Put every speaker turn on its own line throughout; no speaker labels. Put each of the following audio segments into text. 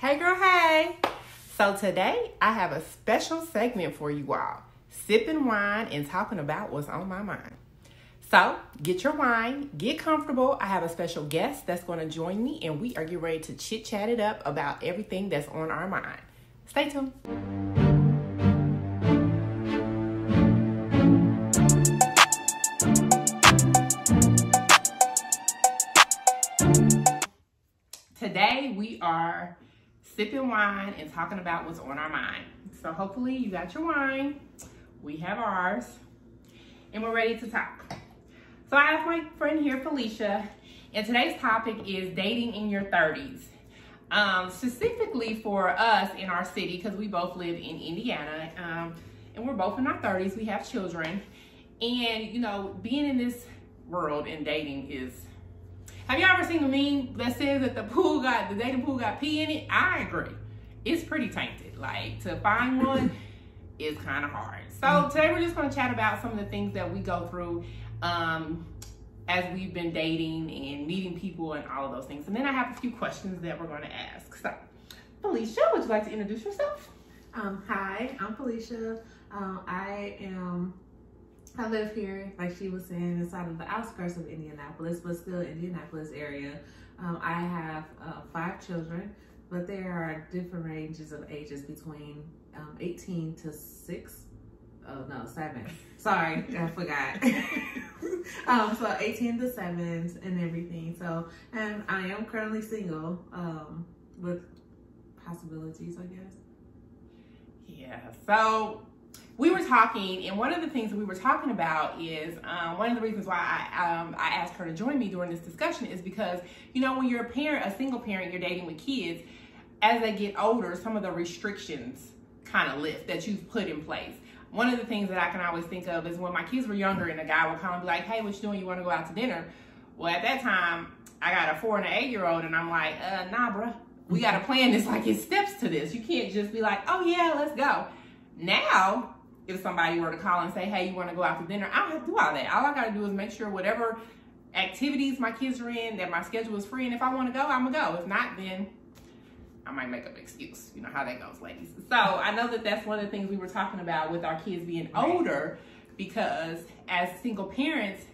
Hey girl, hey. So today I have a special segment for you all. Sipping wine and talking about what's on my mind. So get your wine, get comfortable. I have a special guest that's going to join me, and we are getting ready to chit chat it up about everything that's on our mind. Stay tuned. Today we are sipping wine and talking about what's on our mind. So hopefully you got your wine, we have ours, and we're ready to talk. So I have my friend here, Felicia, and today's topic is dating in your 30s. Um, specifically for us in our city, because we both live in Indiana, um, and we're both in our 30s, we have children, and you know, being in this world and dating is have you ever seen a meme that says that the pool got the dating pool got pee in it? I agree. It's pretty tainted. Like to find one is kind of hard. So today we're just going to chat about some of the things that we go through um, as we've been dating and meeting people and all of those things. And then I have a few questions that we're going to ask. So, Felicia, would you like to introduce yourself?
Um, hi, I'm Felicia. Um, I am I live here, like she was saying, inside of the outskirts of Indianapolis, but still Indianapolis area. Um, I have uh, five children, but there are different ranges of ages between um, 18 to 6. Oh, no, 7. Sorry, I forgot. um, so 18 to 7s and everything. So, and I am currently single um, with possibilities, I guess.
Yeah. So we were talking, and one of the things that we were talking about is um, one of the reasons why I, um, I asked her to join me during this discussion is because, you know, when you're a parent, a single parent, you're dating with kids, as they get older, some of the restrictions kind of lift that you've put in place. One of the things that I can always think of is when my kids were younger and a guy would kind and be like, hey, what you doing? You want to go out to dinner? Well, at that time, I got a four and an eight year old, and I'm like, uh, nah, bruh. We got to plan this like it's steps to this. You can't just be like, oh, yeah, let's go. Now, if somebody were to call and say, hey, you want to go out to dinner, I don't have to do all that. All I got to do is make sure whatever activities my kids are in, that my schedule is free. And if I want to go, I'm going to go. If not, then I might make up an excuse. You know how that goes, ladies. So I know that that's one of the things we were talking about with our kids being older because as single parents,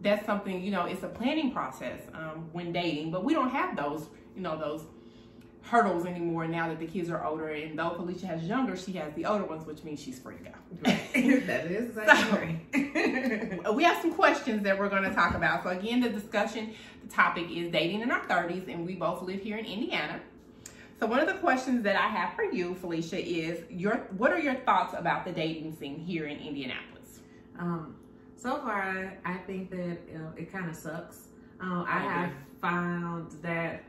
that's something, you know, it's a planning process um, when dating, but we don't have those, you know, those hurdles anymore now that the kids are older. And though Felicia has younger, she has the older ones, which means she's free to go.
that is exactly
so, we have some questions that we're going to talk about. So again, the discussion, the topic is dating in our 30s, and we both live here in Indiana. So one of the questions that I have for you, Felicia, is your what are your thoughts about the dating scene here in Indianapolis?
Um, so far, I think that uh, it kind of sucks. Um, I have found that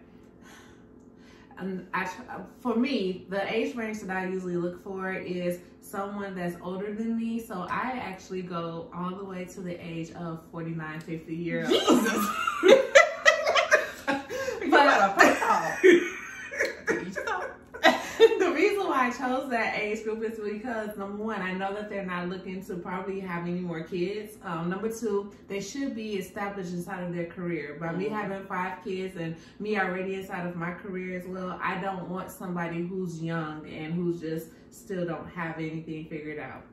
and I, uh, for me, the age range that I usually look for is someone that's older than me. So I actually go all the way to the age of 49, 50 years old. Jesus! but, I chose that age group is because number one, I know that they're not looking to probably have any more kids. Um, number two, they should be established inside of their career. By mm-hmm. me having five kids and me already inside of my career as well, I don't want somebody who's young and who's just still don't have anything figured out.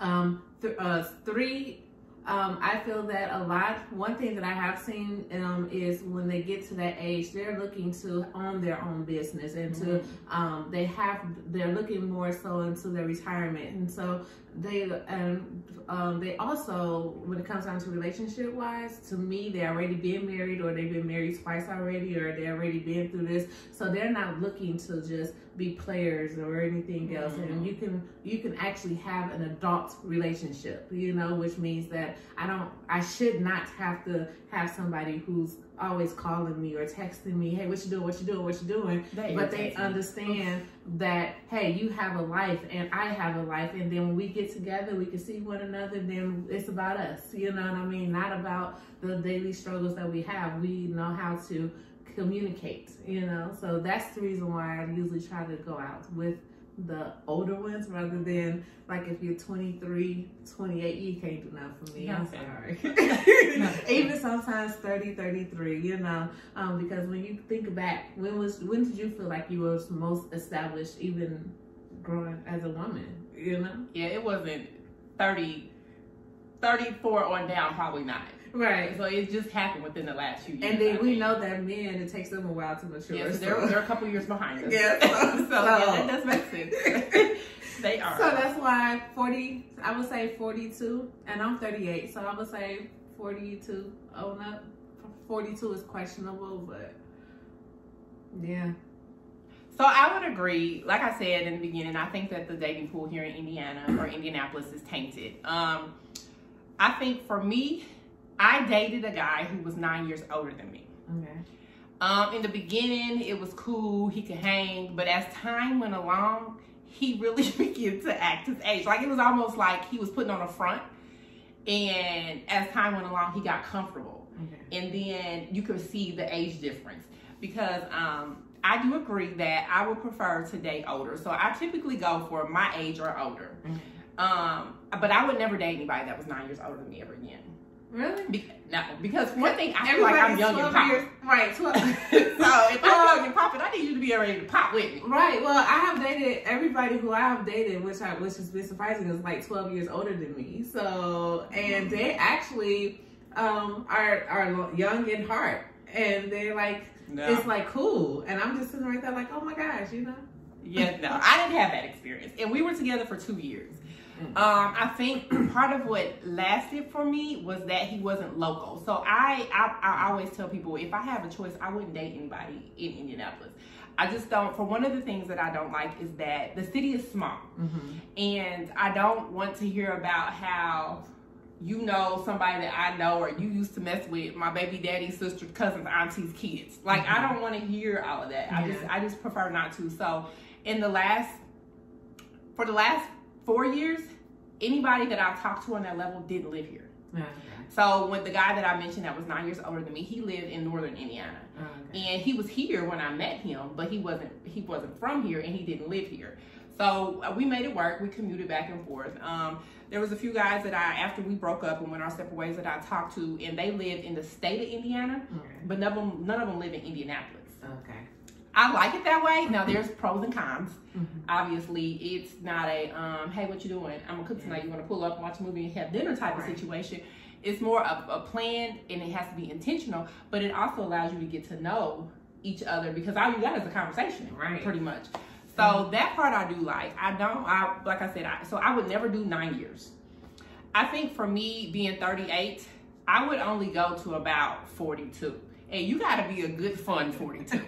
Um, th- uh, three um, I feel that a lot, one thing that I have seen um, is when they get to that age, they're looking to own their own business and to, mm-hmm. um, they have, they're looking more so into their retirement. And so they, and um, they also, when it comes down to relationship wise, to me, they already been married or they've been married twice already or they already been through this. So they're not looking to just be players or anything else. Mm-hmm. And you can, you can actually have an adult relationship, you know, which means that I don't, I should not have to have somebody who's always calling me or texting me, hey, what you doing, what you doing, what you doing. They but they understand that, hey, you have a life and I have a life. And then when we get together, we can see one another, then it's about us. You know what I mean? Not about the daily struggles that we have. We know how to communicate, you know? So that's the reason why I usually try to go out with the older ones rather than like if you're 23, 28, you can't do nothing for me. I'm sorry. Even sometimes 30, 33, you know, um, because when you think back, when was when did you feel like you was most established, even growing as a woman? You know?
Yeah, it wasn't 30, 34 on down, probably not.
Right.
So it just happened within the last few years.
And then I we mean. know that men, it takes them a while to mature.
Yeah, so they're, they're a couple years behind us.
Yeah.
So, so, so yeah, that does make sense. they are.
So that's why 40, I would say 42, and I'm 38. So I would say 42 oh no, 42 is questionable, but yeah.
So I would agree. Like I said in the beginning, I think that the dating pool here in Indiana or Indianapolis is tainted. Um, I think for me, I dated a guy who was nine years older than me. Okay. Um, in the beginning, it was cool. He could hang, but as time went along, he really began to act his age. Like it was almost like he was putting on a front. And as time went along, he got comfortable. Okay. And then you could see the age difference because um, I do agree that I would prefer to date older. So I typically go for my age or older. Mm-hmm. Um, but I would never date anybody that was nine years older than me ever again.
Really?
Be- no, because one thing I feel like I'm young and popping.
Right. 12. so
if I'm young and popping, I need you to be ready to pop with me.
Right. Well, I have dated everybody who I have dated, which I which has been surprising, is like 12 years older than me. So and they actually um are are young in heart, and they're like no. it's like cool, and I'm just sitting right there like, oh my gosh, you know.
Yeah, no, I didn't have that experience, and we were together for two years. Mm-hmm. Um, I think part of what lasted for me was that he wasn't local. So I, I, I always tell people if I have a choice, I wouldn't date anybody in Indianapolis. I just don't. For one of the things that I don't like is that the city is small, mm-hmm. and I don't want to hear about how you know somebody that I know or you used to mess with my baby daddy's sister, cousins, aunties, kids. Like mm-hmm. I don't want to hear all of that. Yeah. I just I just prefer not to. So in the last for the last four years, anybody that I've talked to on that level didn't live here. Okay. So when the guy that I mentioned that was nine years older than me, he lived in northern Indiana, okay. and he was here when I met him, but he wasn't he wasn't from here and he didn't live here. So uh, we made it work. We commuted back and forth. Um, there was a few guys that I, after we broke up and went our separate ways, that I talked to, and they lived in the state of Indiana, okay. but none of them none of them live in Indianapolis.
Okay.
I like it that way. Now there's pros and cons. Mm-hmm. Obviously, it's not a um, hey, what you doing? I'm gonna cook tonight. You want to pull up, watch a movie, and have dinner type right. of situation. It's more of a plan, and it has to be intentional. But it also allows you to get to know each other because all you got is a conversation, right? Pretty much. So mm-hmm. that part I do like. I don't. I like I said. I, so I would never do nine years. I think for me being 38, I would only go to about 42 and you got to be a good fun 42.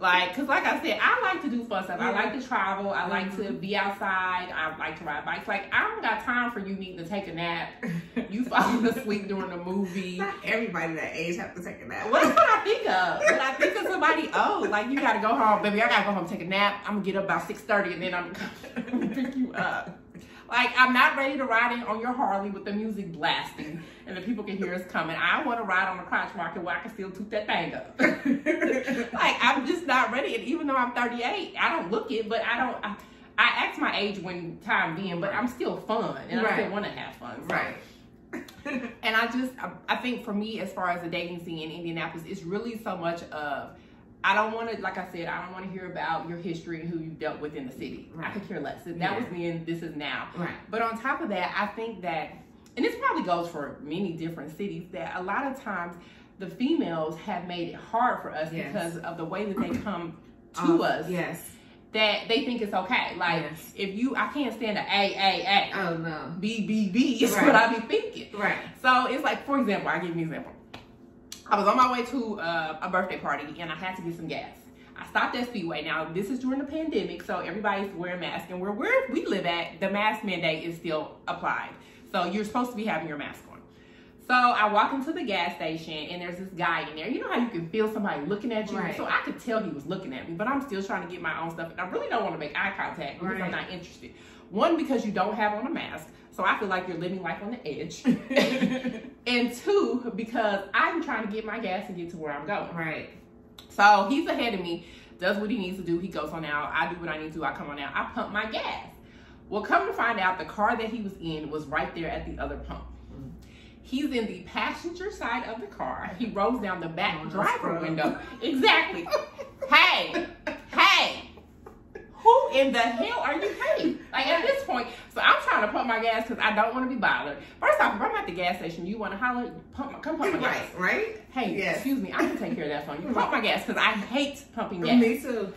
Like, cause like I said, I like to do fun stuff. Yeah. I like to travel. I like mm-hmm. to be outside. I like to ride bikes. Like, I don't got time for you needing to take a nap. You falling asleep during the movie.
Not everybody that age have to take a nap.
What's what I think of? When I think of somebody old, like you got to go home, baby. I got to go home, take a nap. I'm gonna get up about 6:30, and then I'm gonna pick you up. Like, I'm not ready to ride in on your Harley with the music blasting and the people can hear us coming. I want to ride on the crotch market where I can still toot that thing up. like, I'm just not ready. And even though I'm 38, I don't look it, but I don't. I, I act my age when time being, but I'm still fun and right. I still want to have fun.
So. Right.
and I just, I, I think for me, as far as the dating scene in Indianapolis, it's really so much of I don't want to, like I said, I don't want to hear about your history and who you dealt with in the city. Right. I could care less. That yeah. was then, this is now.
Right.
But on top of that, I think that, and this probably goes for many different cities, that a lot of times the females have made it hard for us yes. because of the way that they come to um, us.
Yes.
That they think it's okay. Like yes. if you, I can't stand a A A A.
Oh no.
B B B is right. what I be thinking.
Right.
So it's like, for example, I give you an example I was on my way to uh, a birthday party and I had to get some gas. I stopped at Speedway. Now, this is during the pandemic, so everybody's wearing masks. And where, where we live at, the mask mandate is still applied. So you're supposed to be having your mask on. So I walk into the gas station and there's this guy in there. You know how you can feel somebody looking at you? Right. So I could tell he was looking at me, but I'm still trying to get my own stuff. And I really don't want to make eye contact because right. I'm not interested. One, because you don't have on a mask. So I feel like you're living life on the edge. and two, because I'm trying to get my gas and get to where I'm going.
Right.
So he's ahead of me. does what he needs to do. He goes on out. I do what I need to do. I come on out. I pump my gas. Well, come to find out, the car that he was in was right there at the other pump. Mm. He's in the passenger side of the car. He rolls down the back
Oh,
driver window. Exactly. hey, hey. Who in the hell are you paying? Like at this point, so I'm trying to pump my gas because I don't want to be bothered. First off, if I'm at the gas station, you want to holler, pump, my- come pump my gas.
Right, right?
Hey,
Yes.
excuse me, I can take care of that for you. Pump my gas because I hate pumping gas.
Me too.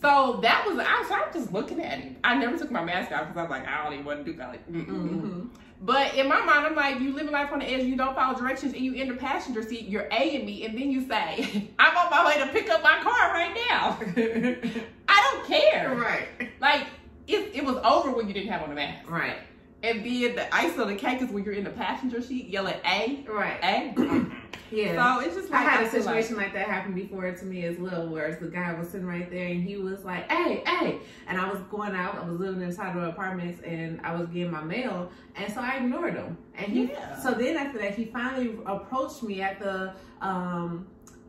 So that was, I was, I was just looking at him. I never took my mask off because I was like, I don't even want to do that. Like, mm-mm.
Mm-hmm.
But in my mind, I'm like, you living life on the edge, you don't follow directions, and you in the passenger seat, you're A me, and then you say, I'm on my way to pick up my car right now. I don't care.
right,
Like, it, it was over when you didn't have on the mask.
right,
And then the ice on the cake is when you're in the passenger seat yelling A,
right.
A.
Yeah.
so it's just
I had a
feel like-
situation like that happen before to me as well, where the guy was sitting right there and he was like, "Hey, hey," and I was going out. I was living inside of apartments and I was getting my mail, and so I ignored him. And he,
Yeah.
so then after that, he finally approached me at the um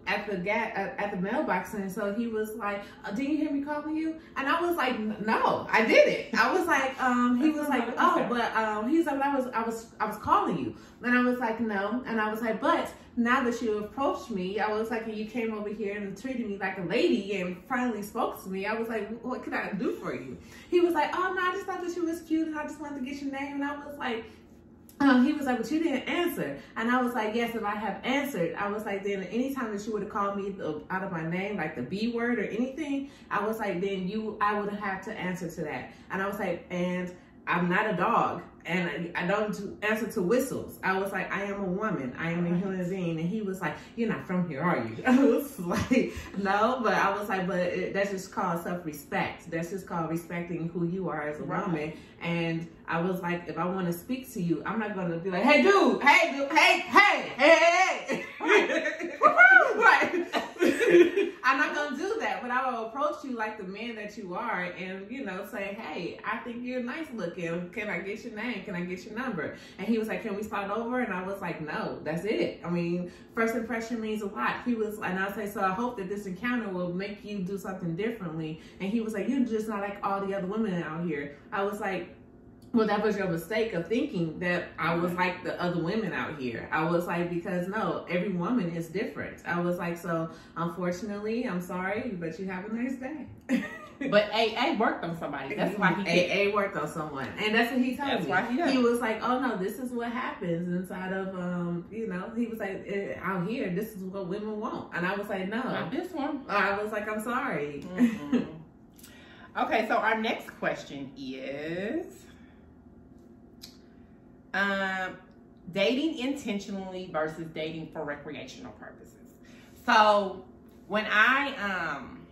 at the ga- at, at the mailbox, and so he was like, uh, "Didn't you hear me calling you?" And I was like, "No, I didn't." I was like, um, he was like, "Oh, but um, he's like, I was, I was, I was calling you," and I was like, "No," and I was like, "But." Now that you approached me, I was like, you came over here and treated me like a lady and finally spoke to me. I was like, what could I do for you? He was like, oh no, I just thought that you was cute and I just wanted to get your name. And I was like, um, he was like, but you didn't answer. And I was like, yes, if I have answered, I was like, then anytime that you would have called me the, out of my name, like the B word or anything, I was like, then you, I would have to answer to that. And I was like, and I'm not a dog. And I, I don't do- answer to whistles. I was like, I am a woman. I am a human being. And he was like, You're not from here, are you? I was like, No, but I was like, But it, that's just called self respect. That's just called respecting who you are as a
Right.
woman. And I was like, If I want to speak to you, I'm not going to be like, Hey, dude, hey, dude, hey, hey, hey, hey. right. I'm not gonna do that, but I will approach you like the man that you are, and you know, say, "Hey, I think you're nice looking. Can I get your name? Can I get your number?" And he was like, "Can we start over?" And I was like, "No, that's it. I mean, first impression means a lot." He was, and I say, "So I hope that this encounter will make you do something differently." And he was like, "You're just not like all the other women out here." I was like. Well, that was your mistake of thinking that I was like the other women out here. I was like, because no, every woman is different. I was like, so unfortunately, I'm sorry, but you have a nice day.
But AA worked on somebody. That's why he did.
AA worked on someone, and that's what he told
That's
me.
why he does.
was like, "Oh no, this is what happens inside of um, you know." He was like, eh, "Out here, this is what women want," and I was like,
Not
"No."
this one.
I was like, "I'm sorry."
Mhm. okay, so our next question is um, dating intentionally versus dating for recreational purposes. So when I um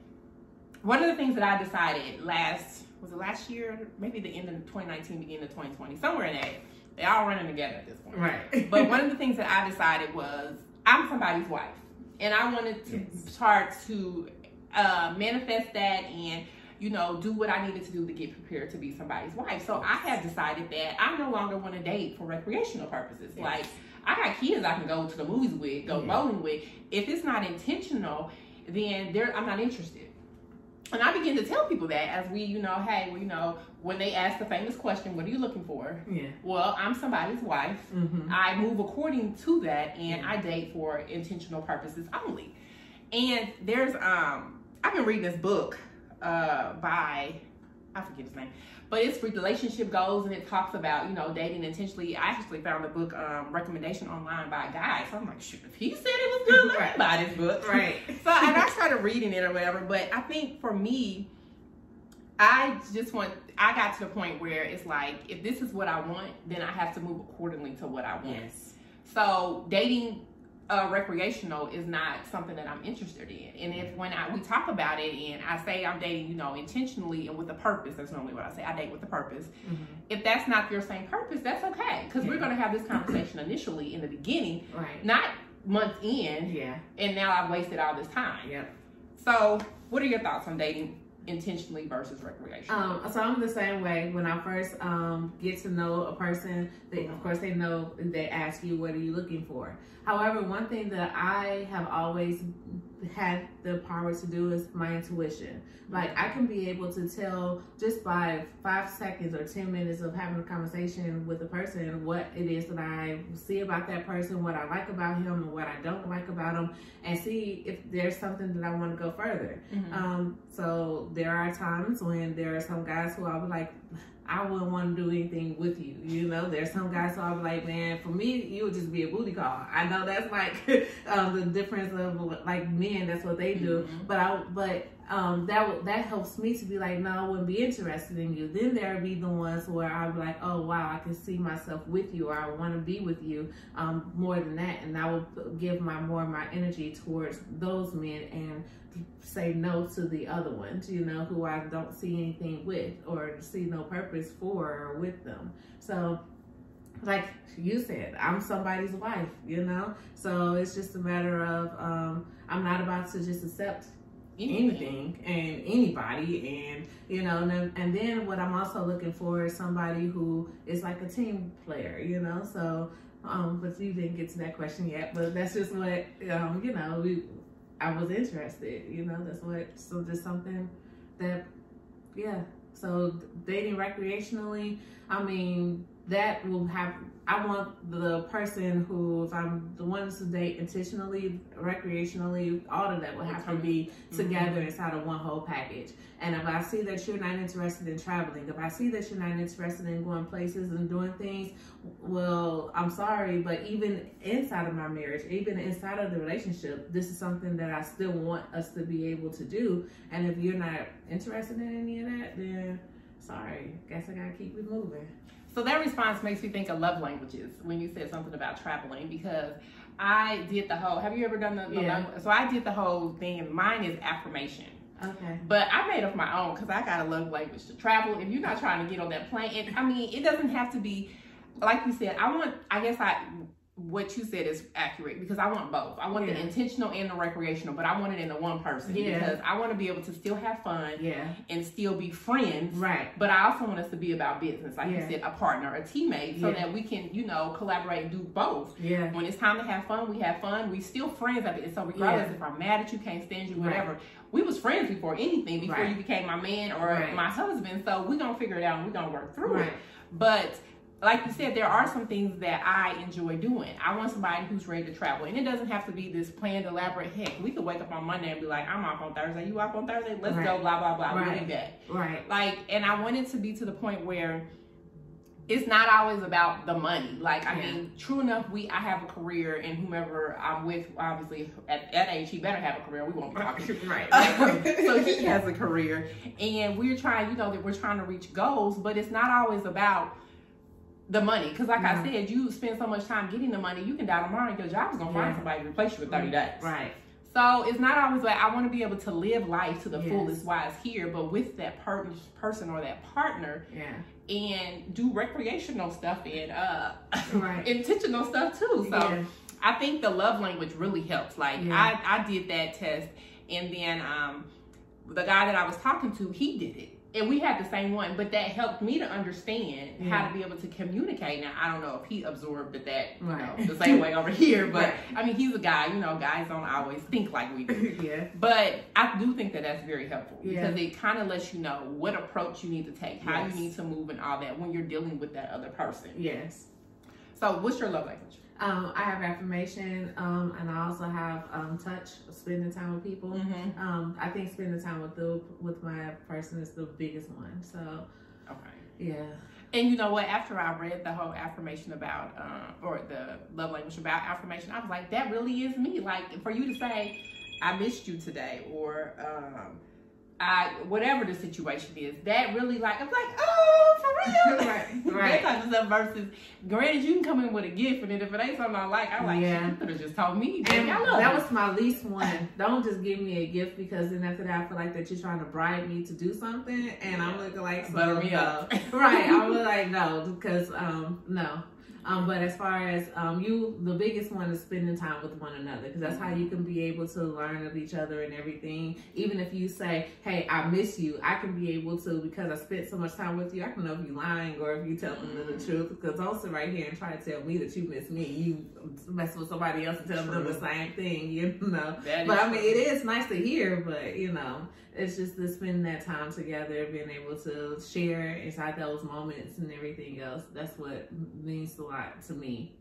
one of the things that I decided last was it last year, maybe the end of 2019, beginning of 2020, somewhere in there. They all running together at this point.
right.
But one of the things that I decided was I'm somebody's wife, and I wanted to
Yes.
start to uh, manifest that and you know do what I needed to do to get prepared to be somebody's wife. So I had decided that I no longer want to date for recreational purposes.
Yes.
Like I got kids I can go to the movies with, go bowling with. If it's not intentional, then there I'm not interested. And I begin to tell people that as we, you know, hey, well, you know, when they ask the famous question, what are you looking for?
yeah.
Well, I'm somebody's wife.
Mm-hmm.
I move according to that and I date for intentional purposes only. And there's um I've been reading this book uh by I forget his name, but it's relationship goals and it talks about, you know, dating intentionally. I actually found the book um recommendation online by a guy. So I'm like, shoot, if he said it was good, let
Right.
me buy this book.
Right.
So and I started reading it or whatever, but I think for me, I just want I got to the point where it's like if this is what I want, then I have to move accordingly to what I want.
Yes.
So dating uh, recreational is not something that I'm interested in. And if when I, we talk about it and I say I'm dating, you know, intentionally and with a purpose, that's normally what I say. I date with a purpose.
Mm-hmm.
If that's not your same purpose, that's okay. Because we're going to have this conversation initially in the beginning,
Right.
not months in,
Yeah.
and now I've wasted all this time.
Yeah.
So, what are your thoughts on dating intentionally versus recreational?
Um, so I'm the same way. When I first um, get to know a person, they of course they know they ask you what are you looking for. However, one thing that I have always had the power to do is my intuition. Like I can be able to tell just by five seconds or ten minutes of having a conversation with a person what it is that I see about that person, what I like about him, and what I don't like about him, and see if there's something that I want to go further.
Mhm.
Um, so there are times when there are some guys who I would like. I wouldn't want to do anything with you. You know, there's some guys who I'll be like, man, for me, you would just be a booty call. I know that's like um, the difference of like men. That's what they do.
Mhm.
But I, but um, that that helps me to be like, no, I wouldn't be interested in you. Then there would be the ones where be like, oh wow, I can see myself with you, or I want to be with you um, more than that, and I would give my more of my energy towards those men and say no to the other ones, you know, who I don't see anything with or see no purpose for or with them. So, like you said, I'm somebody's wife, you know, so it's just a matter of um, I'm not about to just accept anything and anybody and you know and then, and then what i'm also looking for is somebody who is like a team player you know? So um but you didn't get to that question yet but that's just what um you know we i was interested you know? That's what so just something that yeah. So dating recreationally i mean that will have I want the person who, if I'm um, the ones to date intentionally, recreationally, all of that will have to be mm-hmm. together inside of one whole package. And if I see that you're not interested in traveling, if I see that you're not interested in going places and doing things, well, I'm sorry, but even inside of my marriage, even inside of the relationship, this is something that I still want us to be able to do. And if you're not interested in any of that, then sorry, guess I gotta keep it moving.
So that response makes me think of love languages when you said something about traveling because I did the whole. Have you ever done the, the
Yeah.
love? So I did the whole thing. Mine is affirmation.
Okay.
But I made up my own because I got a love language to travel. If you're not trying to get on that plane, and I mean, it doesn't have to be like you said. I want. I guess I. What you said is accurate because I want both. I want the intentional and the recreational, but I want it in the one person
Yeah.
because I want to be able to still have fun
Yeah.
and still be friends.
Right.
But I also want us to be about business, like you said, a partner, a teammate, so
Yeah.
that we can, you know, collaborate and do both.
Yeah.
When it's time to have fun, we have fun. We still friends. I mean, so regardless
Yeah.
if I'm mad at you, can't stand you,
Right.
whatever, we was friends before anything, before
Right.
you became my man or
Right.
my husband. So we gonna figure it out and we gonna work through
Right.
it. But like you said, there are some things that I enjoy doing. I want somebody who's ready to travel, and it doesn't have to be this planned, elaborate. Heck, we could wake up on Monday and be like, "I'm off on Thursday. You off on Thursday? Let's go."
Right.
Blah blah blah. We'll
Right.
do that.
Right.
Like, and I want it to be to the point where it's not always about the money. Like, I
Yeah.
mean, true enough, we I have a career, and whomever I'm with, obviously at that age, he better have a career. We won't be talking.
Right.
so he has a career, and we're trying, you know, that we're trying to reach goals, but it's not always about the money. Because, like I
Mhm.
said, you spend so much time getting the money, you can die tomorrow, and your job is gonna find somebody to replace you in thirty days.
Right.
So it's not always like I want to be able to live life to the
Yes.
fullest while it's here, but with that per- person or that partner,
Yeah.
and do recreational stuff and uh
Right.
intentional stuff too. So
Yeah.
I think the love language really helps. Like
Yeah.
I, I did that test and then um the guy that I was talking to, he did it. And we had the same one, but that helped me to understand how to be able to communicate. Now I don't know if he absorbed it that you
Right.
know the same way over here, but
Right.
I mean he's a guy. You know, guys don't always think like we do.
yeah.
But I do think that that's very helpful
Yeah.
because it kind of lets you know what approach you need to take, how
Yes.
you need to move, and all that when you're dealing with that other person.
Yes.
So, what's your love language?
Um, I have affirmation, um, and I also have um, touch, spending time with people.
Mm-hmm.
Um, I think spending time with the with my person is the biggest one. So
Okay.
yeah,
And you know what? After I read the whole affirmation about, uh, or the love language about affirmation, I was like, that really is me. Like for you to say, I missed you today, or um, I whatever the situation is, that really like I'm like, oh, for real,
Right,
that
right.
type of stuff. Versus, granted, you can come in with a gift, and then if it ain't something I like, I'm like,
Yeah.
you could have just told me.
and
I
that was my least one. Don't just give me a gift because then after that I feel like that you're trying to bribe me to do something, and I'm looking like so,
Butter me up.
right? I'm like no because um no. Um, but as far as um, you, the biggest one is spending time with one another because that's how you can be able to learn of each other and everything. Even if you say, "Hey, I miss you," I can be able to because I spent so much time with you. I can know if you're lying or if you're telling them the truth. Because don't sit right here and try to tell me that you miss me. You mess with somebody else and tell them the same thing. You know. But I mean, it is nice to hear. But you know, it's just to spend that time together, being able to share inside those moments and everything else. That's what means a lot to me.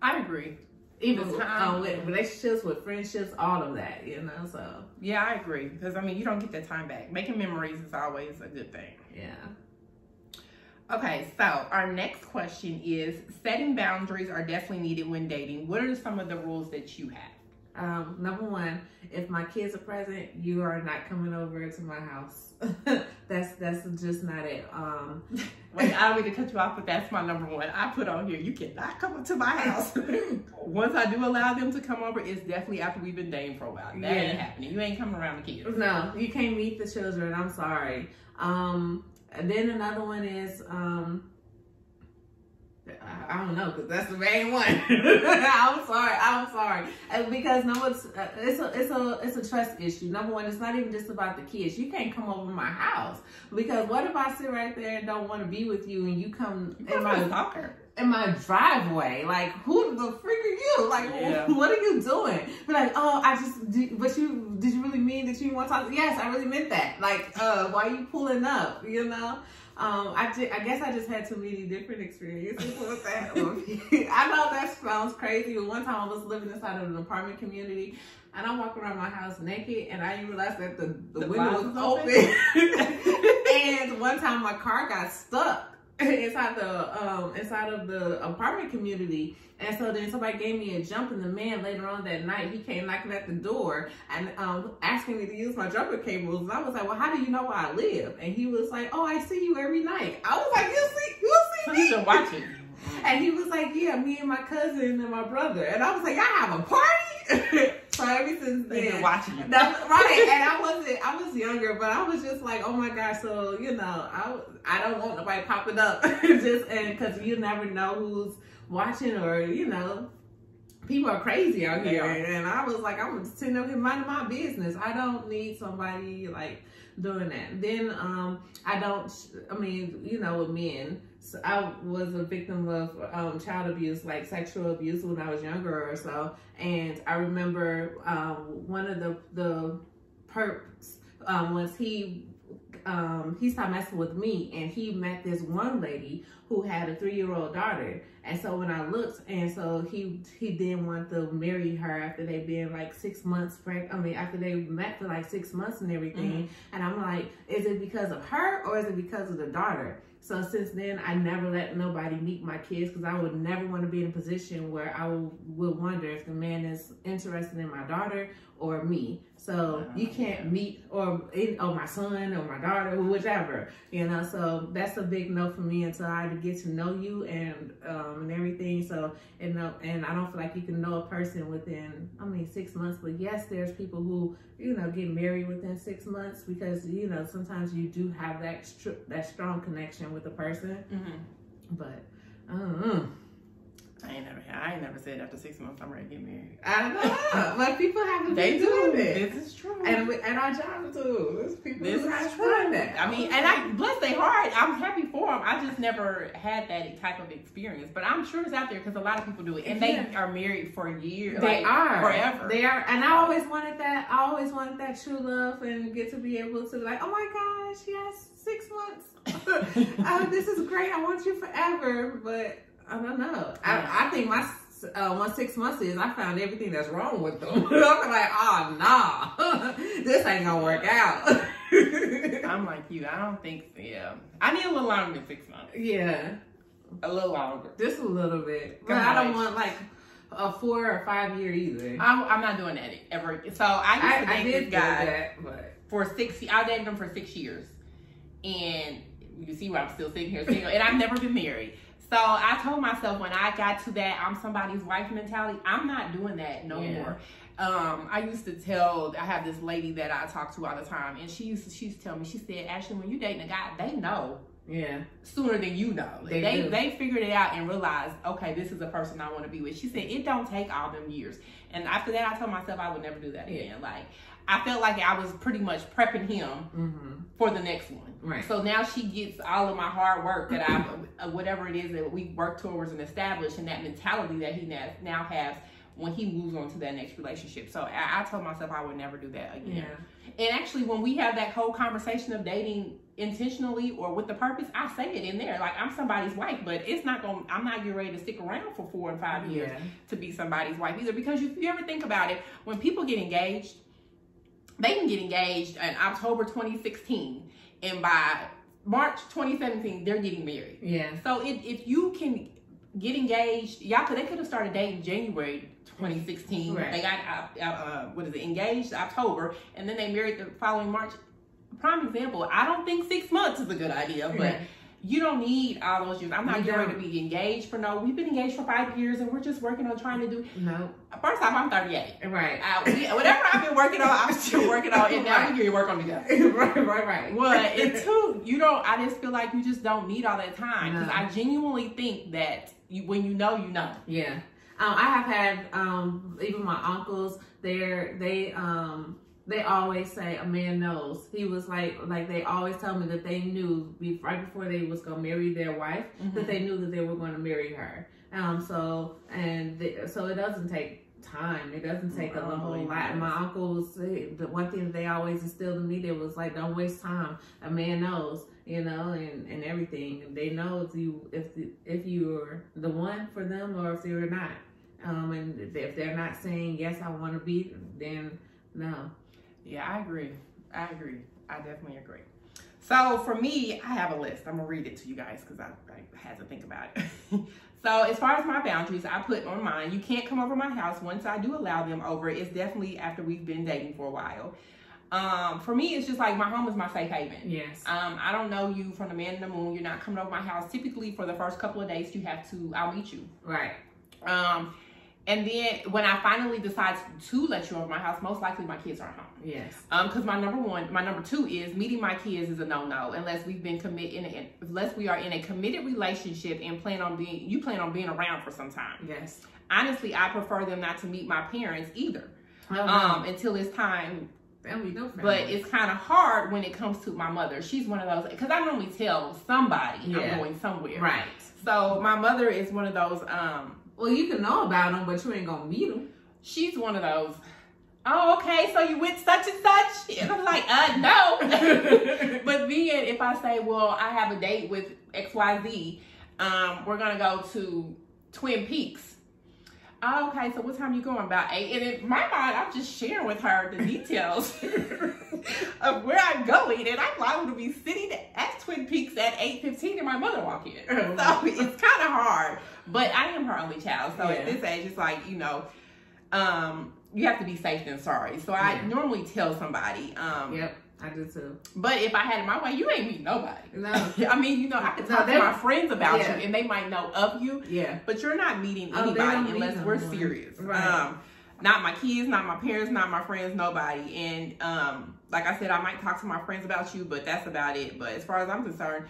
I agree.
Even uh, with relationships, with friendships, all of that, you know. So
yeah, I agree because I mean, you don't get that time back. Making memories is always a good thing.
Yeah.
Okay, so our next question is setting boundaries are definitely needed when dating. What are some of the rules that you have?
Um, number one, if my kids are present, you are not coming over to my house. that's that's just not it. Um,
Wait, I don't mean to cut you off, but that's my number one. I put on here, you cannot come up to my house. Once I do allow them to come over, it's definitely after we've been dating for a while. That yeah. ain't happening. You ain't coming around the kids.
No, you can't meet the children. I'm sorry. Um, then another one is um, I don't know because that's the main one. I'm sorry. I'm sorry. because no, it's uh, it's a it's a it's a trust issue. Number one, it's not even just about the kids. You can't come over my house because what if I sit right there and don't want to be with you and you come
you in my soccer
in my driveway? Like who the freak are you? Like yeah. what are you doing? But like oh I just but you did you really mean that you want to talk? Yes, I really meant that. Like uh why are you pulling up? You know. Um, I, just, I guess I just had too many different experiences with that. I know that sounds crazy, but one time I was living inside of an apartment community, and I walk around my house naked, and I didn't realize that the, the, the window was open. and one time my car got stuck inside the um inside of the apartment community. And so then somebody gave me a jump and the man later on that night he came knocking at the door and um asking me to use my jumper cables. And I was like well how do you know where I live? And he was like oh I see you every night. I was like you see you see
me? you watching
and he was like yeah me and my cousin and my brother. And I was like I have a party So ever since then,
watching you.
right. and I wasn't. I was younger, but I was just like, oh my gosh. So you know, I I don't want nobody popping up just and because you never know who's watching or you know. People are crazy out here, and I was like, I'm just sitting up here minding my business. I don't need somebody like doing that. Then um, I don't. I mean, you know, with men, so I was a victim of um, child abuse, like sexual abuse, when I was younger or so. And I remember um, one of the the perps um, was he um, he started messing with me, and he met this one lady who had a three year old daughter. And so when I looked, and so he he didn't want to marry her after they'd been like six months pregnant. I mean, after they met for like six months and everything. Mm-hmm. And I'm like, is it because of her or is it because of the daughter? So since then, I never let nobody meet my kids because I would never want to be in a position where I would wonder if the man is interested in my daughter or me. So you can't meet or or my son or my daughter or whichever, you know. So that's a big no for me until I get to know you and um, and everything. So and no, and I don't feel like you can know a person within I mean six months. But yes, there's people who you know get married within six months because you know sometimes you do have that that strong connection with a person. Mm-hmm. But I don't know.
I ain't never I ain't never said after six months I'm ready to get married.
I know, but people haven't
they
been
doing
it.
This is true,
and and our job too. There's people
this is true. That. I mean, and I bless their heart. I'm happy for them. I just never had that type of experience, but I'm sure it's out there because a lot of people do it, and yeah. they are married for years.
They like, are
forever.
They are, and I always wanted that. I always wanted that true love and get to be able to be like, oh my gosh, yes, six months. oh, this is great. I want you forever, but I don't know. I, I think my uh, one six months is I found everything that's wrong with them. I'm like, oh nah, this ain't gonna work out.
I'm like you. I don't think. Yeah, I need a little longer than six months.
Yeah,
a little longer.
Just a little bit. But I don't want like a four or five year either.
I'm, I'm not doing that ever. So I used to
I,
date
I
this guy
that, but...
for six. I dated him for six years, and you see why I'm still sitting here single, and I've never been married. So I told myself when I got to that I'm somebody's wife mentality, I'm not doing that no yeah. more. um, I used to tell I have this lady that I talk to all the time, and she used to she used to tell me she said, Ashley, when you dating a guy, they know
Yeah.
sooner than you know.
They
They they, figured it out and realized, okay, this is a person I want to be with. She said it don't take all them years. And after that, I told myself I would never do that again. Like I felt like I was pretty much prepping him
Mm-hmm.
for the next one.
Right.
So now she gets all of my hard work that I, uh, whatever it is that we work towards and establish, and that mentality that he now, now has when he moves on to that next relationship. So I, I told myself I would never do that again.
Yeah.
And actually, when we have that whole conversation of dating intentionally or with the purpose, I say it in there. Like I'm somebody's wife, but it's not going. to I'm not getting ready to stick around for four and five years
Yeah.
to be somebody's wife either. Because if you ever think about it, when people get engaged, they can get engaged in October 2016, and by March 2017, they're getting married.
Yeah.
So if, if you can get engaged, y'all could they could have started dating January 2016.
Right.
They got uh, uh, what is it engaged October, and then they married the following March. Prime example. I don't think six months is a good idea, but you don't need all those years. I'm not going to be engaged for no. We've been engaged for five years, and we're just working on trying to do.
No.
First off, I'm 38.
Right.
I, we- whatever I've been working on, I'm still working on, and now we get to work on me, together.
right. Right. Right.
Well, and two, you don't. I just feel like you just don't need all that time because
No.
I genuinely think that you, when you know, you know.
Yeah. Um, I have had um, even my uncles. They're they um they always say a man knows. He was like like they always tell me that they knew right before they was gonna marry their wife that they knew that they were going to marry her. Um. So and th- so it doesn't take time. It doesn't take a whole lot. My uncles, eh, the one thing that they always instilled in me, they was like, don't waste time. A man knows, you know, and, and everything. They know if you if the, if you're the one for them or if you're not. Um, and if they're not saying yes, I want to be, then no.
Yeah, I agree. I agree. I definitely agree. So for me, I have a list. I'm gonna read it to you guys because I, I had to think about it. so as far as my boundaries, I put on mine. You can't come over my house once I do allow them over. It's definitely after we've been dating for a while. Um, for me, it's just like my home is my safe haven.
Yes.
Um, I don't know you from the man in the moon. You're not coming over my house. Typically, for the first couple of days, you have to. I'll meet you.
Right.
Um, and then when I finally decide to let you over my house, most likely my kids aren't home.
Yes.
Um, because my number one, my number two is meeting my kids is a no no unless we've been commit in a, unless we are in a committed relationship and plan on being you plan on being around for some time.
Yes.
Honestly, I prefer them not to meet my parents either.
Oh, no.
Um, until it's time
Family, no family.
but it's kind of hard when it comes to my mother. She's one of those because I normally tell somebody
Yeah.
I'm going somewhere.
right.
So my mother is one of those. Um,
Well, you can know about them, but you ain't gonna meet them.
she's one of those. Oh, okay. So you went such and such, and I'm like, uh, no. but then if I say, well, I have a date with X Y Z, um, we're gonna go to Twin Peaks. Oh, okay, so what time you going? About eight. And in my mind, I'm just sharing with her the details of where I'm going, and I'm liable to be sitting at Twin Peaks at eight fifteen, and my mother walk in. So it's kind of hard. But I am her only child, so
Yeah.
at this age, it's like you know, um, you have to be safe than sorry. So I
Yeah.
normally tell somebody. Um,
Yep, I do too.
but if I had it my way, you ain't meet nobody.
No.
I mean, you know, I could
No,
to my friends about
yeah.
you, and they might know of you,
Yeah.
but you're not meeting
Oh,
anybody unless we're serious.
Right.
Um, not my kids, not my parents, not my friends, nobody. And um, like I said, I might talk to my friends about you, but that's about it. But as far as I'm concerned,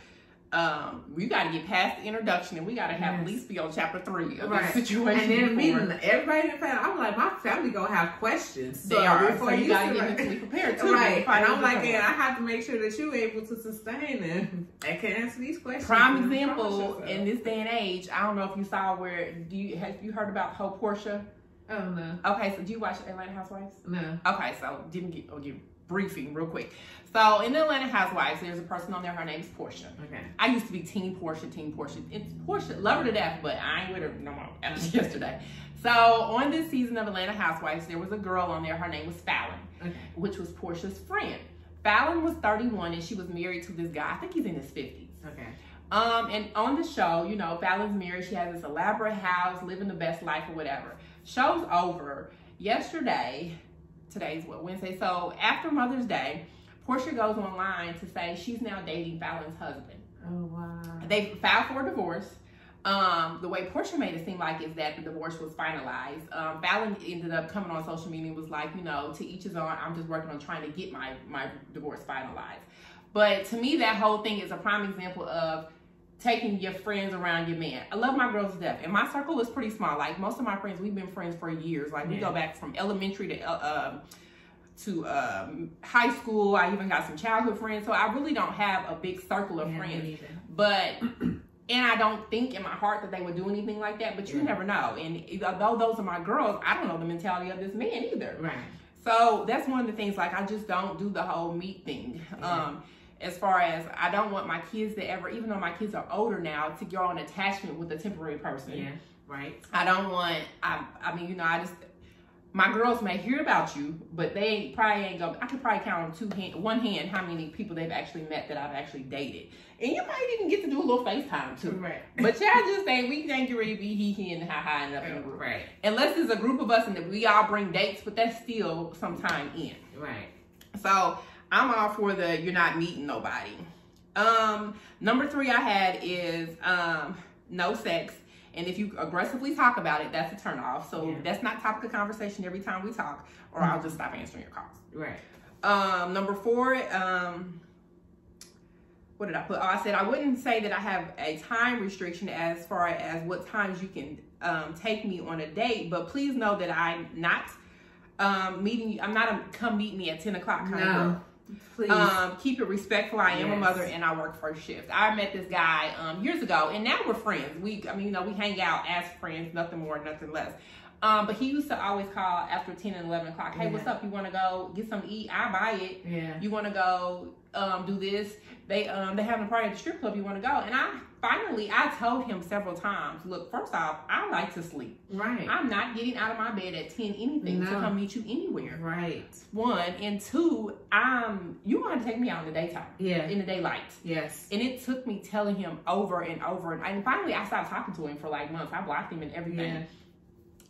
um, we got to get past the introduction, and we got to have at least be on chapter three of
Right.
this situation.
And then
before-
meeting everybody in the family, I'm like, my family gonna have questions.
They are. So
before
you got to
sit
get mentally prepared too.
Right, and I'm like, yeah, I have to make sure that you're able to sustain it. I can answer these questions.
Prime example in this day and age. I don't know if you saw where. Do you have you heard about the whole Porsha?
Oh no,
Okay, so do you watch Atlanta Housewives?
no.
Okay, so didn't get or give briefing real quick. So in the Atlanta Housewives, there's a person on there. Her name's Porsha.
Okay.
I used to be Team Porsha, Team Porsha. It's Porsha, love her to death, but I ain't with her no more after yesterday. So on this season of Atlanta Housewives, there was a girl on there. Her name was Falynn,
Okay.
which was Porsha's friend. Falynn was 31 and she was married to this guy. I think he's in his 50s.
Okay.
Um, and on the show, you know, Falynn's married. She has this elaborate house, living the best life or whatever. Show's over. Yesterday, today's what Wednesday. So after Mother's Day, Porsha goes online to say she's now dating Falynn's husband.
Oh wow.
They filed for a divorce. um, the way Porsha made it seem like is that the divorce was finalized. Um, Falynn ended up coming on social media and was like, you know, to each his own. I'm just working on trying to get my my divorce finalized. But to me, that whole thing is a prime example of taking your friends around your man. I love my girls to death, and my circle is pretty small. Like most of my friends, we've been friends for years. Like we go back from elementary to uh, um, to um, high school. I even got some childhood friends, so I really don't have a big circle of
Yeah,
friends. But and I don't think in my heart that they would do anything like that. But you
Yeah.
never know. And although those are my girls, I don't know the mentality of this man either.
Right.
So that's one of the things. Like I just don't do the whole meat thing.
Yeah.
Um, as far as I don't want my kids to ever, even though my kids are older now, to grow an attachment with a temporary person.
Yeah. Right.
I don't want. I. I mean, you know, I just. My girls may hear about you, but they probably ain't go. I could probably count on two hand, one hand, how many people they've actually met that I've actually dated, and you might even get to do a little FaceTime too.
Right.
But y'all just ain't. We ain't get ready to be he he and ha ha and up in the group.
Right.
Unless it's a group of us and that we all bring dates, but that's still some time in.
Right.
So I'm all for the you're not meeting nobody. Um, number three I had is um no sex. And if you aggressively talk about it, that's a turn off. So
Yeah.
that's not topic of conversation every time we talk, or I'll just stop answering your calls.
Right.
Um, number four, um, what did I put? Oh, I said I wouldn't say that I have a time restriction as far as what times you can um, take me on a date, but please know that I'm not um, meeting you. I'm not a come meet me at 10 o'clock kind of girl.
Please.
Um, keep it respectful. I am a mother and I work first shift. I met this guy um, years ago, and now we're friends. We, I mean, you know, we hang out as friends, nothing more, nothing less. Um, but he used to always call after ten and eleven o'clock. Hey,
Yeah.
what's up? You want to go get some eat? I buy it.
yeah.
You want to go um, do this? They um, they having a party at the strip club. You want to go? And I finally I told him several times. Look, first off, I like to sleep.
Right.
I'm not getting out of my bed at ten anything to come meet you anywhere
right.
one and two i'm you want to take me out in the daytime
Yeah.
in the daylight
Yes.
and it took me telling him over and over and, and finally i stopped talking to him for like months i blocked him and everything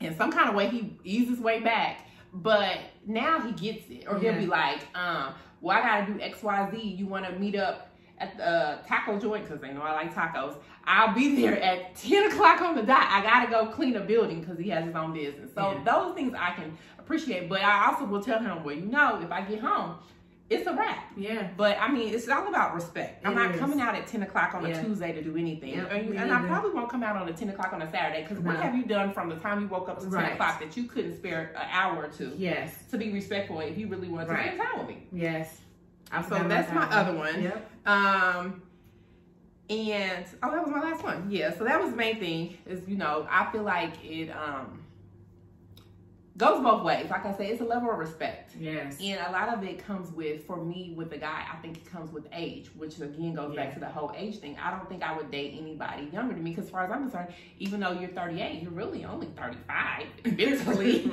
Yeah.
in some kind of way he eased his way back but now he gets it or he'll be like um well i gotta do xyz you want to meet up at the uh, taco joint because they know i like tacos i'll be there at 10 o'clock on the dot i gotta go clean a building because he has his own business so
Yeah.
those things i can appreciate but i also will tell him well you know if i get home it's a wrap
Yeah.
but I mean, it's all about respect. I'm
It
not
is.
coming out at 10 o'clock on
Yeah.
a Tuesday to do anything.
Yep,
and and I probably won't come out on a 10 o'clock on a Saturday because what have you done from the time you woke up to 10
Right.
o'clock that you couldn't spare an hour or two
Yes.
to be respectful if you really wanted to spend time with me?
Yes. I
So that's my other one.
Yep.
Um, and oh, that was my last one. Yeah, so that was the main thing. Is you know, I feel like it um goes both ways. Like I say, it's a level of respect.
Yes.
And a lot of it comes with, for me, with the guy, I think it comes with age, which again goes back to the whole age thing. I don't think I would date anybody younger than me because, as far as I'm concerned, even though you're 38, you're really only 35 mentally.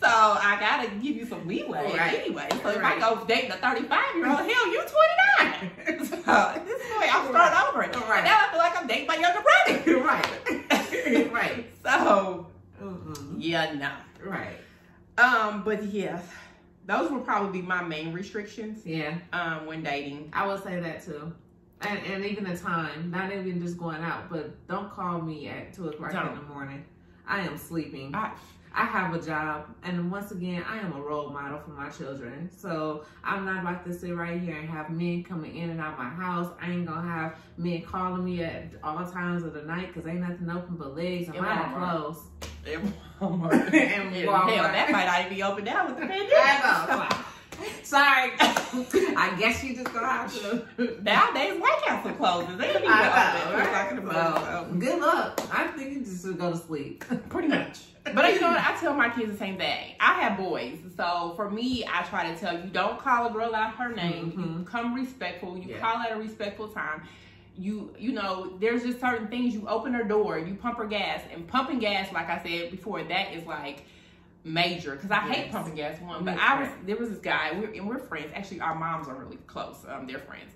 so I gotta give you some leeway
Right.
anyway. So if
Right.
I go dating a 35 year old, hell, you're 29. so at this point, I'm starting over.
Right.
And now I feel like I'm dating my younger brother.
right. right.
So
Mm-mm.
yeah, no.
Right.
Um, but yeah, those would probably be my main restrictions.
Yeah.
um, when dating.
I would say that too. And, and even the time, not even just going out, but don't call me at two o'clock in the morning. I am sleeping.
I,
I have a job, and once again, I am a role model for my children. So I'm not about to sit right here and have men coming in and out my house. I ain't gonna have men calling me at all times of the night because ain't nothing open but legs and
In
mine
Walmart.
Closed.
and
And
hell, that might not even be open now with the pandemic.
I know. Sorry. I guess you just gonna have to.
Nowadays, White Castle closes. They ain't even open.
know,
It's
right?
like in
So, good luck. I think you just should go to sleep.
pretty much. But you know what? I tell my kids the same thing. I have boys, so for me, I try to tell you don't call a girl out her name. You
Mhm.
come respectful. You
Yeah.
call at a respectful time. You you know, there's just certain things. You open her door, you pump her gas, and pumping gas, like I said before, that is like major because I hate pumping gas. One, but I was there was this guy, we're, and we're friends. Actually, our moms are really close. Um, they're friends.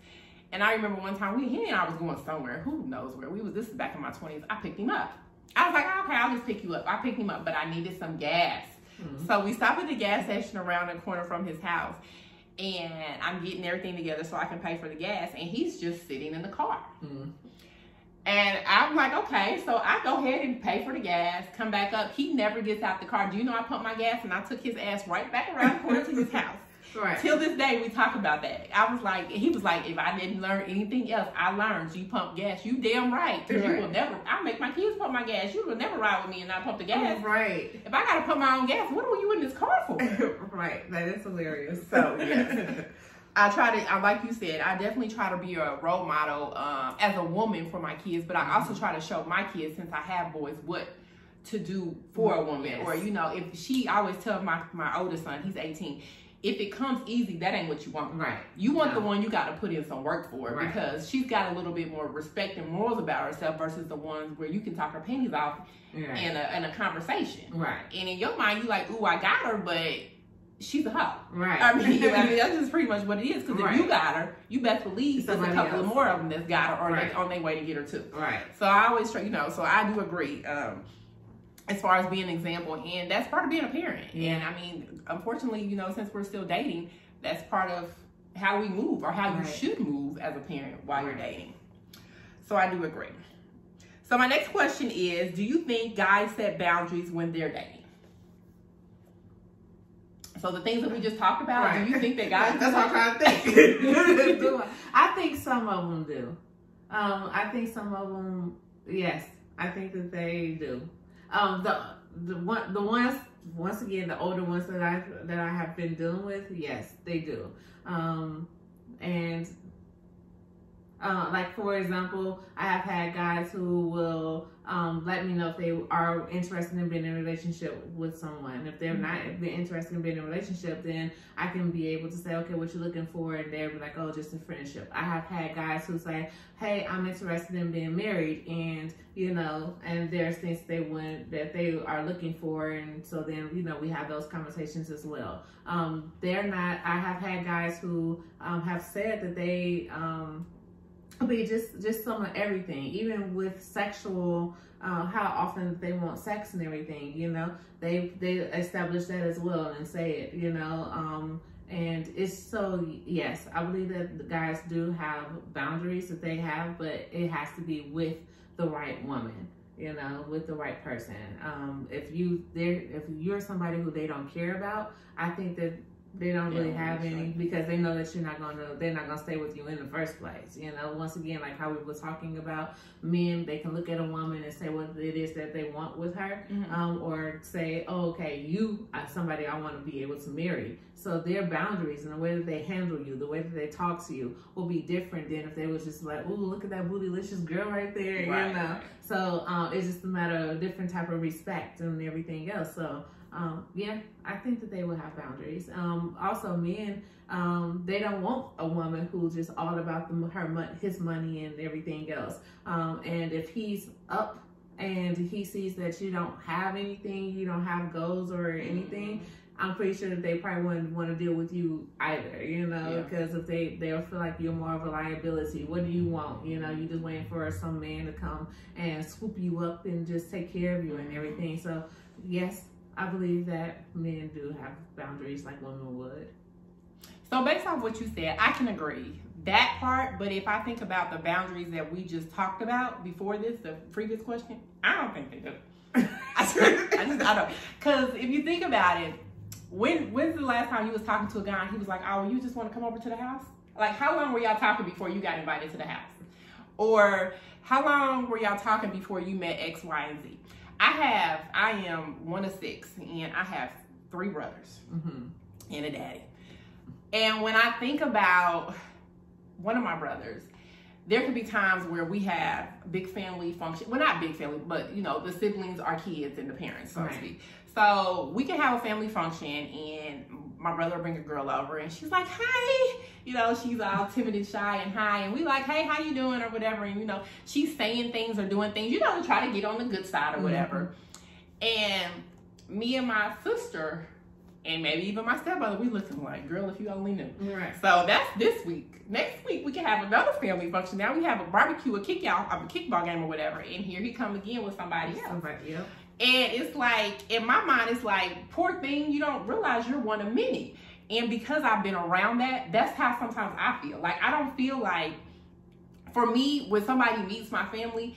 And I remember one time we he and I was going somewhere. Who knows where? We was this is back in my twenties. I picked him up. I was like, okay, I'll just pick you up. I picked him up, but I needed some gas.
Mhm.
So we stopped at the gas station around the corner from his house. And I'm getting everything together so I can pay for the gas. And he's just sitting in the car.
Mhm.
And I'm like, okay, so I go ahead and pay for the gas, come back up. He never gets out the car. Do you know I put my gas and I took his ass right back around the corner to his house.
Right.
Till this day, we talk about that. I was like, he was like, if I didn't learn anything else, I learned. You pump gas. You damn right. Because
Right.
you will never, I make my kids pump my gas. You will never ride with me and not pump the gas.
Right.
If I got to pump my own gas, what are you in this car for?
right. That is hilarious.
So, yes. I try to, I like you said, I definitely try to be a role model um, as a woman for my kids, but I also try to show my kids, since I have boys, what to do for a woman.
Yes.
Or, you know, if she, I always tell my, my oldest son, he's 18, if it comes easy, that ain't what you want.
Right.
You want the one you got to put in some work for
Right.
because she's got a little bit more respect and morals about herself versus the ones where you can talk her panties off
Right.
in a, in a conversation.
Right.
And in your mind, you like, ooh, I got her, but she's a hoe.
Right.
I mean, I mean, that's just pretty much what it is. Because if you got her, you best believe there's a
Somebody
couple of
else.
more of them that's got her, or
Right.
on their way to get her too.
right.
So I always try, you know. So I do agree. Um, as far as being an example, and that's part of being a parent.
Yeah.
And I mean, unfortunately, you know, since we're still dating, that's part of how we move or how you should move as a parent while you're dating. So I do agree. So my next question is: Do you think guys set boundaries when they're dating? So the things that we just talked about,
Right.
do you think that guys?
That's what I'm trying to think. I? I think some of them do. Um, I think some of them, yes, I think that they do. Um, the the one the ones once again the older ones that I that I have been dealing with, yes, they do. Um, and uh, like for example, I have had guys who will um, let me know if they are interested in being in a relationship with someone. If they're not interested in being in a relationship, then I can be able to say, okay, what you looking for? And they'll be like, oh, just a friendship. I have had guys who say, hey, I'm interested in being married, and you know, and there's things they want that they are looking for, and so then you know we have those conversations as well. Um, they're not. I have had guys who um, have said that they. Be just just some of everything. Even with sexual uh, how often they want sex and everything you know they they establish that as well and say it you know um and it's so yes i believe that the guys do have boundaries that they have but it has to be with the right woman you know with the right person. Um if you there if you're somebody who they don't care about i think that they don't really
Yeah,
have any because they know that you're not gonna they're not gonna stay with you in the first place you know? Once again like how we were talking about men they can look at a woman and say what it is that they want with her
Mhm.
um, or say oh okay you are somebody i want to be able to marry. So their boundaries and the way that they handle you the way that they talk to you will be different than if they was just like oh look at that bootylicious girl right there
Right,
you know? So um, it's just a matter of a different type of respect and everything else. So um, yeah, I think that they will have boundaries. Um, also, men um, they don't want a woman who's just all about the, her his money and everything else. Um, and if he's up and he sees that you don't have anything, you don't have goals or anything. I'm pretty sure that they probably wouldn't want to deal with you either, you know,
Yeah.
because if they they'll feel like you're more of a liability. What do you want? You know, you just waiting for some man to come and swoop you up and just take care of you and everything. So yes, I believe that men do have boundaries like women would.
So based off what you said, I can agree that part. But if I think about the boundaries that we just talked about before this, the previous question, I don't think they do. I I just I don't. Because if you think about it, when when's the last time you was talking to a guy and he was like, "Oh, you just want to come over to the house?" Like, how long were y'all talking before you got invited to the house? Or how long were y'all talking before you met X, Y, and Z? I have, I am one of six, and I have three brothers
hmm
and a daddy. And when I think about one of my brothers, there could be times where we have big family function. Well, not big family, but you know, the siblings are kids and the parents, so
Right.
to speak. So we can have a family function, and my brother bring a girl over, and she's like, "Hi," you know, she's all timid and shy and hi, and we like, "Hey, how you doing?" or whatever, and you know, she's saying things or doing things, you know, to try to get on the good side or whatever. Mm-hmm. And me and my sister, and maybe even my stepbrother, we looking like, girl, if you only knew.
Right.
So that's this week. Next week we can have another family function. Now we have a barbecue, a kick out, a kickball game or whatever. And here he come again with somebody else.
Somebody, yep.
And it's like, in my mind, it's like, poor thing, you don't realize you're one of many. And because I've been around that, that's how sometimes I feel. Like I don't feel like for me, when somebody meets my family,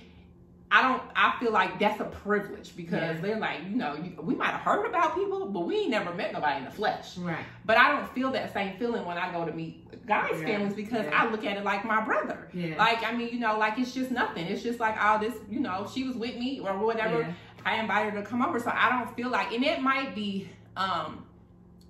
I don't. I feel like that's a privilege because
Yeah.
they're like, you know, you, we might have heard about people, but we ain't never met nobody in the flesh.
Right.
But I don't feel that same feeling when I go to meet guys' families because
Yeah.
I look at it like my brother.
Yeah.
Like I mean, you know, like it's just nothing. It's just like all this, you know, she was with me or whatever. I invited her to come over, so I don't feel like, and it might be, um,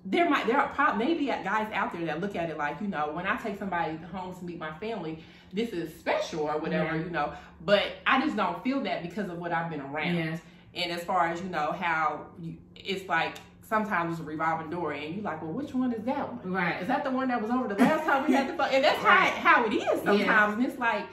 there might there are probably maybe guys out there that look at it like, you know, when I take somebody home to meet my family, this is special or whatever,
Yeah.
you know. But I just don't feel that because of what I've been around.
Yeah.
And as far as you know, how you, it's like sometimes it's a revolving door, and you're like, well, which one is that one?
Right.
Is that the one that was over the last time we had the phone? And that's
Right.
how, how it is sometimes.
Yeah.
And it's like,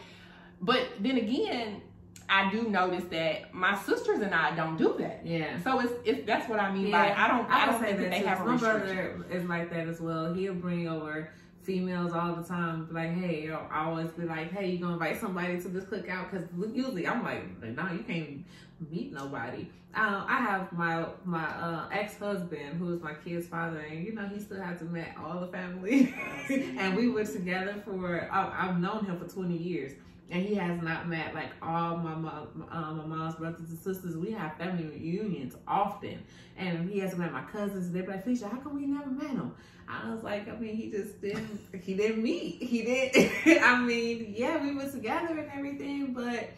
but then again, I do notice that my sisters and I don't do that.
Yeah.
So it's, it's that's what I mean
Yeah.
by I don't I,
I
don't
say
think that
that
they have a
My brother is like that as well. He'll bring over females all the time. Like, hey, I'll always be like, hey, you gonna invite somebody to this cookout? Because usually I'm like, no, you can't meet nobody. Uh, I have my my uh, ex husband who is my kid's father, and you know he still hasn't met all the family. and we were together for I, I've known him for 20 years. And he has not met like all my mom, uh, my mom's brothers and sisters. We have family reunions often, and he hasn't met my cousins. They're like, Felicia, how come we never met him? I was like, I mean, he just didn't. He didn't meet. He didn't. I mean, yeah, we were together and everything, but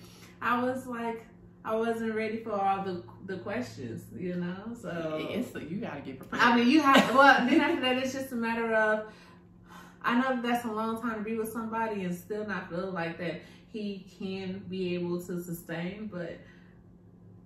I was like, I wasn't ready for all the the questions, you know. So
It's you gotta get prepared.
I mean, you have. Well, then after that, it's just a matter of. I know that's a long time to be with somebody and still not feel like that he can be able to sustain, but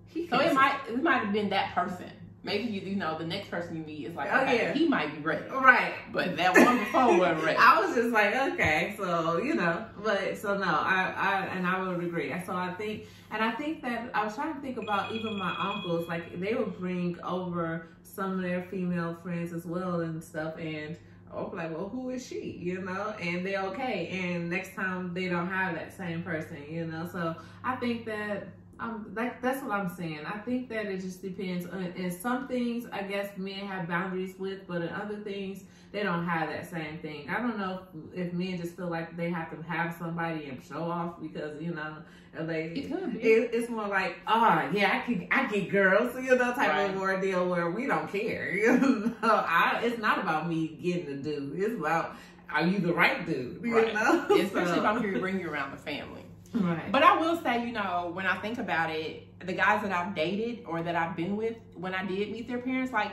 he.
so it might it might have been that person. Maybe you you know the next person you meet is like
Oh,
okay,
yeah.
he might be ready,
Right.
but that one before wasn't ready.
I was just like, okay, so you know, but so no, I, I and I would agree. And so I think, and I think that I was trying to think about even my uncles, like they would bring over some of their female friends as well and stuff, and I'm like, well, who is she? You know, and they're okay, and next time they don't have that same person, you know. So I think that. Um, like that's what I'm saying. I think that it just depends on, and some things I guess men have boundaries with, but in other things they don't have that same thing. I don't know if, if men just feel like they have to have somebody and show off because you know they.
It could be.
It, it's more like, oh yeah, I can I get girls, you know, type
Right.
of ordeal where we don't care. You know, I, it's not about me getting a dude. It's about are you the right dude? You
Right.
know,
Especially
So-
if I'm here to bring you around the family.
Right.
But I will say, you know, when I think about it, the guys that I've dated or that I've been with, when I did meet their parents, like,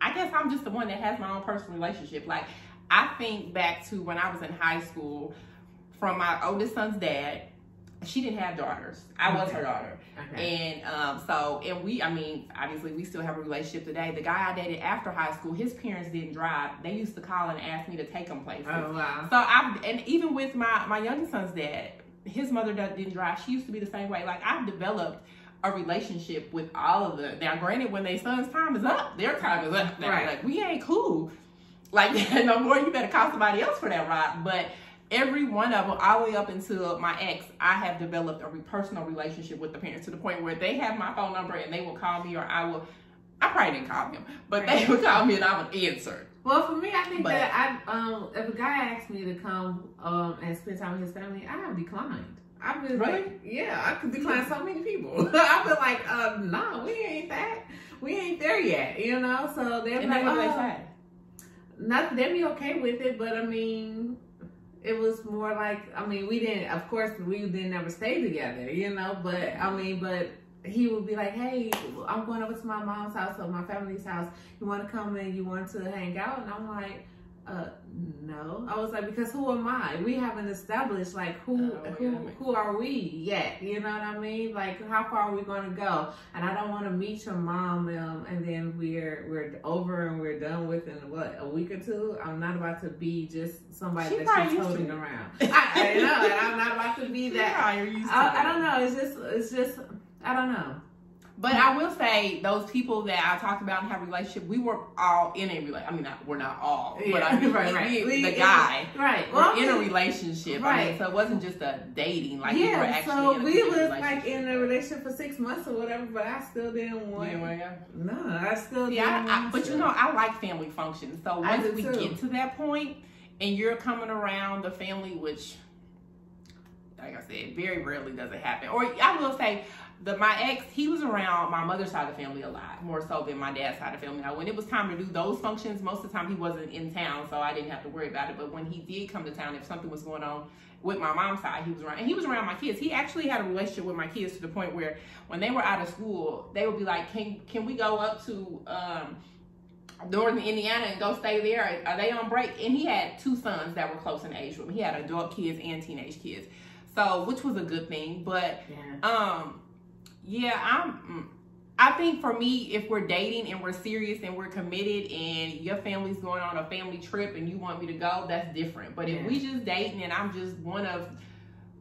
I guess I'm just the one that has my own personal relationship. Like, I think back to when I was in high school from my oldest son's dad. She didn't have daughters. I was her daughter.
okay.
And um, so, and we, I mean, obviously, we still have a relationship today. The guy I dated after high school, his parents didn't drive. They used to call and ask me to take them places.
Oh wow.
So I and even with my my youngest son's dad, his mother didn't drive. She used to be the same way. Like I've developed a relationship with all of the. Now, granted, when their son's time is up, their time is up. Now,
Right.
Like we ain't cool. Like no more. You better call somebody else for that ride. But every one of them, all the way up until my ex, I have developed a personal relationship with the parents to the point where they have my phone number and they will call me or I will. I probably didn't call them, but
Right.
they would call me and I would answer.
Well, for me, I think
But-
that I um if a guy asked me to come um and spend time with his family, I have declined. I've been
Really?
like, yeah, I could decline so many people. I've been like, uh, no, we ain't that, we ain't there yet, you know. So they're
And
like, oh,
say?
not they'd be okay with it, but I mean, it was more like I mean, we didn't. Of course, we didn't ever stay together, you know. But I mean, but he would be like, "Hey, I'm going over to my mom's house or my family's house. You want to come and you want to hang out?" And I'm like. Uh no, I was like because who am I? We haven't established like who
Oh,
who
yeah.
who are we yet? You know what I mean? Like how far are we going to go? And I don't want to meet your mom um, and then we're we're over and we're done within what a week or two. I'm not about to be just somebody
She
that she's holding around. I, I know, and I'm not about to be that.
Yeah, you're used to
I. I don't know. It's just it's just I don't know.
But I will say those people that I talked about and have a relationship, we were all in a relationship. I mean, not, we're not all, but I mean,
right, right.
we-
We-
the guy.
Right.
We're
Well,
in a relationship. I mean,
Right.
so it wasn't just a dating. Like we were
yeah,
actually
so
in a
we was like in a relationship for six months or whatever, but I still didn't want.
Yeah, well, yeah.
No, I still
Yeah,
didn't
I, I, but you know, I like family functions. So once we
too.
get to that point, and you're coming around the family, which like I said, very rarely does it happen. Or I will say, the my ex, he was around my mother's side of the family a lot, more so than my dad's side of the family. Now, when it was time to do those functions, most of the time he wasn't in town, so I didn't have to worry about it. But when he did come to town, if something was going on with my mom's side, he was around, and he was around my kids. He actually had a relationship with my kids to the point where when they were out of school, they would be like, "Can can we go up to?" Um, Northern Indiana and go stay there. Are they on break? And he had two sons that were close in age with him. He had adult kids and teenage kids. So, which was a good thing. But, yeah. um, yeah, I'm. Mm, I think for me, if we're dating and we're serious and we're committed, and your family's going on a family trip and you want me to go, that's different. But yeah. if we just dating and I'm just one of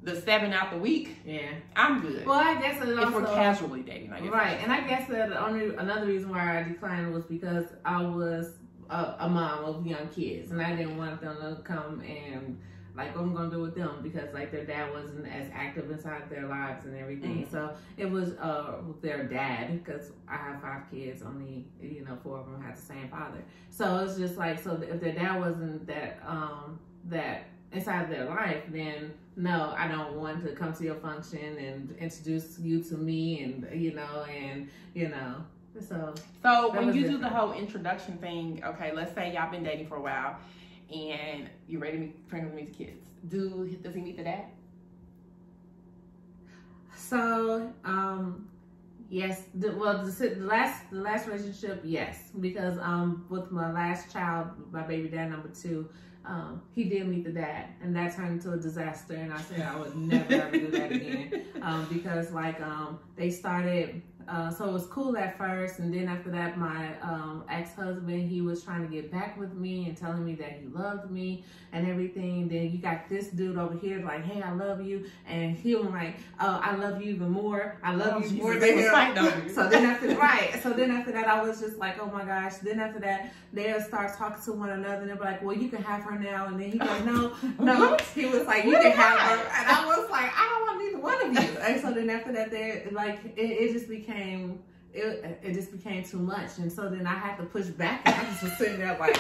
the seven out the week,
yeah,
I'm good.
Well, I guess
if
also,
we're casually dating, I
guess right. And I guess that only another reason why I declined was because I was a, a mom of young kids, and I didn't want them to come and like what I'm gonna do with them because like their dad wasn't as active inside their lives and everything. Mm-hmm. So it was uh their dad because I have five kids, only you know four of them had the same father. So it's just like so if their dad wasn't that um that inside their life, then no, I don't want to come to your function and introduce you to me and you know and you know so
so when you different. do the whole introduction thing, okay, let's say y'all been dating for a while and you're ready to meet, bring with meet the kids. Do does he meet the dad?
So, um, yes. The, well, the, the, last the last relationship, yes, because um, with my last child, my baby dad number two, um, he did meet the dad, and that turned into a disaster. And I said I would never ever do that again, um, because like um, they started uh, so it was cool at first, and then after that, my um, ex-husband he was trying to get back with me and telling me that he loved me and everything. Then you got this dude over here like, "Hey, I love you," and he was like, "Oh, I love you even more. I love oh, you more than him." so then after right, so then after that, I was just like, "Oh my gosh!" Then after that, they'll start talking to one another, and they're like, "Well, you can have her now," and then he like, "No, no." he was like, "You can have her," and I was like, "I don't want neither so then after that, there like it, it just became it, it just became too much, and so then I had to push back, and I just was sitting there like,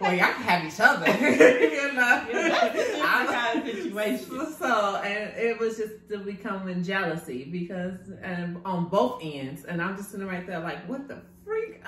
"Well, y'all can have each other," you know.
Yeah, of situation.
So, and it was just becoming jealousy because, and um, on both ends, and I'm just sitting right there like, "What the freak?"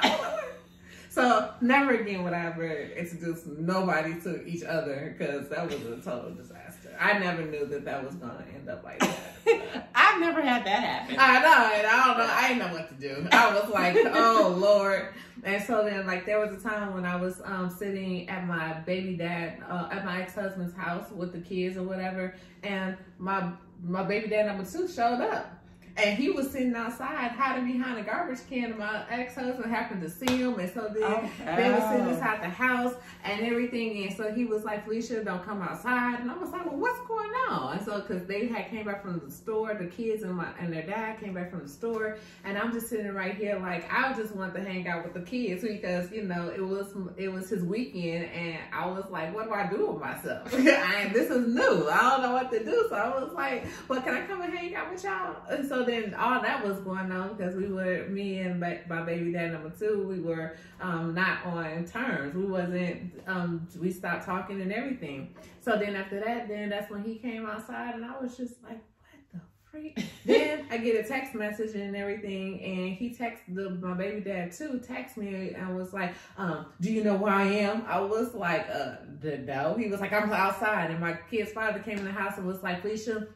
so never again would I ever introduce nobody to each other because that was a total disaster. I never knew that that was gonna end up like that.
I've never had that happen.
I know, and I don't know. I didn't know what to do. I was like, oh Lord. And so then, like, there was a time when I was um, sitting at my baby dad, uh, at my ex husband's house with the kids or whatever, and my my baby dad number two showed up. And he was sitting outside hiding behind a garbage can. And my ex husband happened to see him. And so then oh, they were sitting inside the house and everything. And so he was like, Felicia, don't come outside. And I was like, well, what's going on? And so, because they had came back from the store, the kids and my and their dad came back from the store. And I'm just sitting right here, like, I just want to hang out with the kids because, you know, it was it was his weekend. And I was like, what do I do with myself? and this is new. I don't know what to do. So I was like, well, can I come and hang out with y'all? And so then all that was going on because we were me and my baby dad number two, we were um, not on terms. We wasn't. Um, we stopped talking and everything. So then after that, then that's when he came outside, and I was just like, what the freak? then I get a text message and everything, and he texted the, my baby dad too. Text me and was like, um, "Do you know where I am?" I was like, "Uh, no." He was like, "I'm outside," and my kid's father came in the house and was like, "Felicia."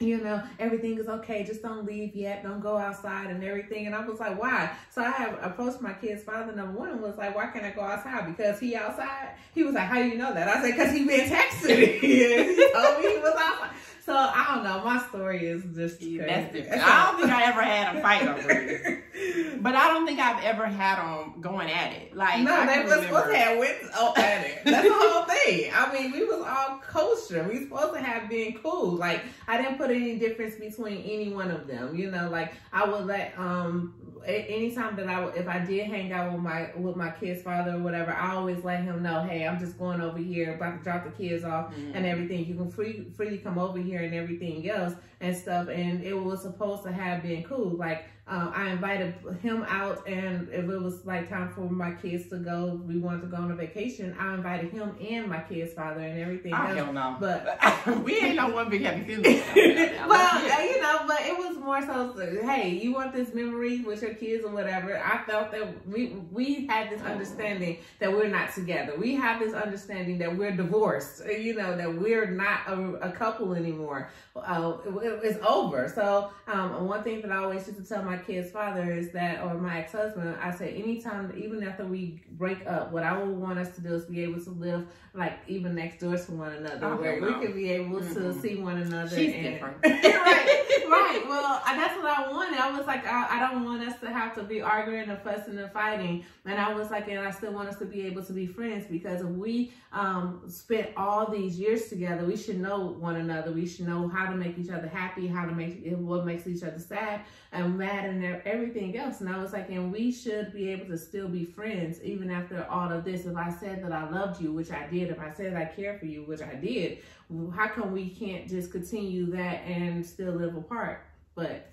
You know, everything is okay. Just don't leave yet. Don't go outside and everything. And I was like, why? So I have approached my kid's father. Number one was like, why can't I go outside? Because he outside. He was like, how do you know that? I said, because he been texting. me. he told me he was outside. So I don't know. My story is just
yeah, that's different. I don't think I ever had a fight over it, but I don't think I've ever had them going at it. Like
no,
they
were supposed to have went at it. That's the whole thing. I mean, we was all kosher. We supposed to have been cool. Like I didn't put any difference between any one of them. You know, like I would let um anytime that I if I did hang out with my with my kid's father or whatever, I always let him know, hey, I'm just going over here, about to drop the kids off mm-hmm. and everything. You can free freely come over here and everything else and stuff. And it was supposed to have been cool, like uh, I invited him out, and if it was like time for my kids to go, we wanted to go on a vacation. I invited him and my kid's father and everything.
I don't know,
but
we ain't no one big happy family.
well, you know, but it was more so, hey, you want this memory with your kids or whatever. I felt that we we had this understanding that we're not together. We have this understanding that we're divorced. You know that we're not a, a couple anymore. Uh, it, it's over. So um, one thing that I always used to tell my kid's father is that, or my ex-husband, I say anytime, even after we break up, what I would want us to do is be able to live like even next door to one another, oh, where we could be able mm-hmm. to see one another.
She's and, different.
right, right. Well, that's what I wanted. I was like, I, I don't want us to have to be arguing and fussing and fighting. And I was like, and I still want us to be able to be friends because if we um, spent all these years together, we should know one another. We should know how to make each other happy, how to make what makes each other sad and mad and everything else. And I was like, and we should be able to still be friends even after all of this. If I said that I loved you, which I did, if I said I care for you, which I did, how come we can't just continue that and still live apart? But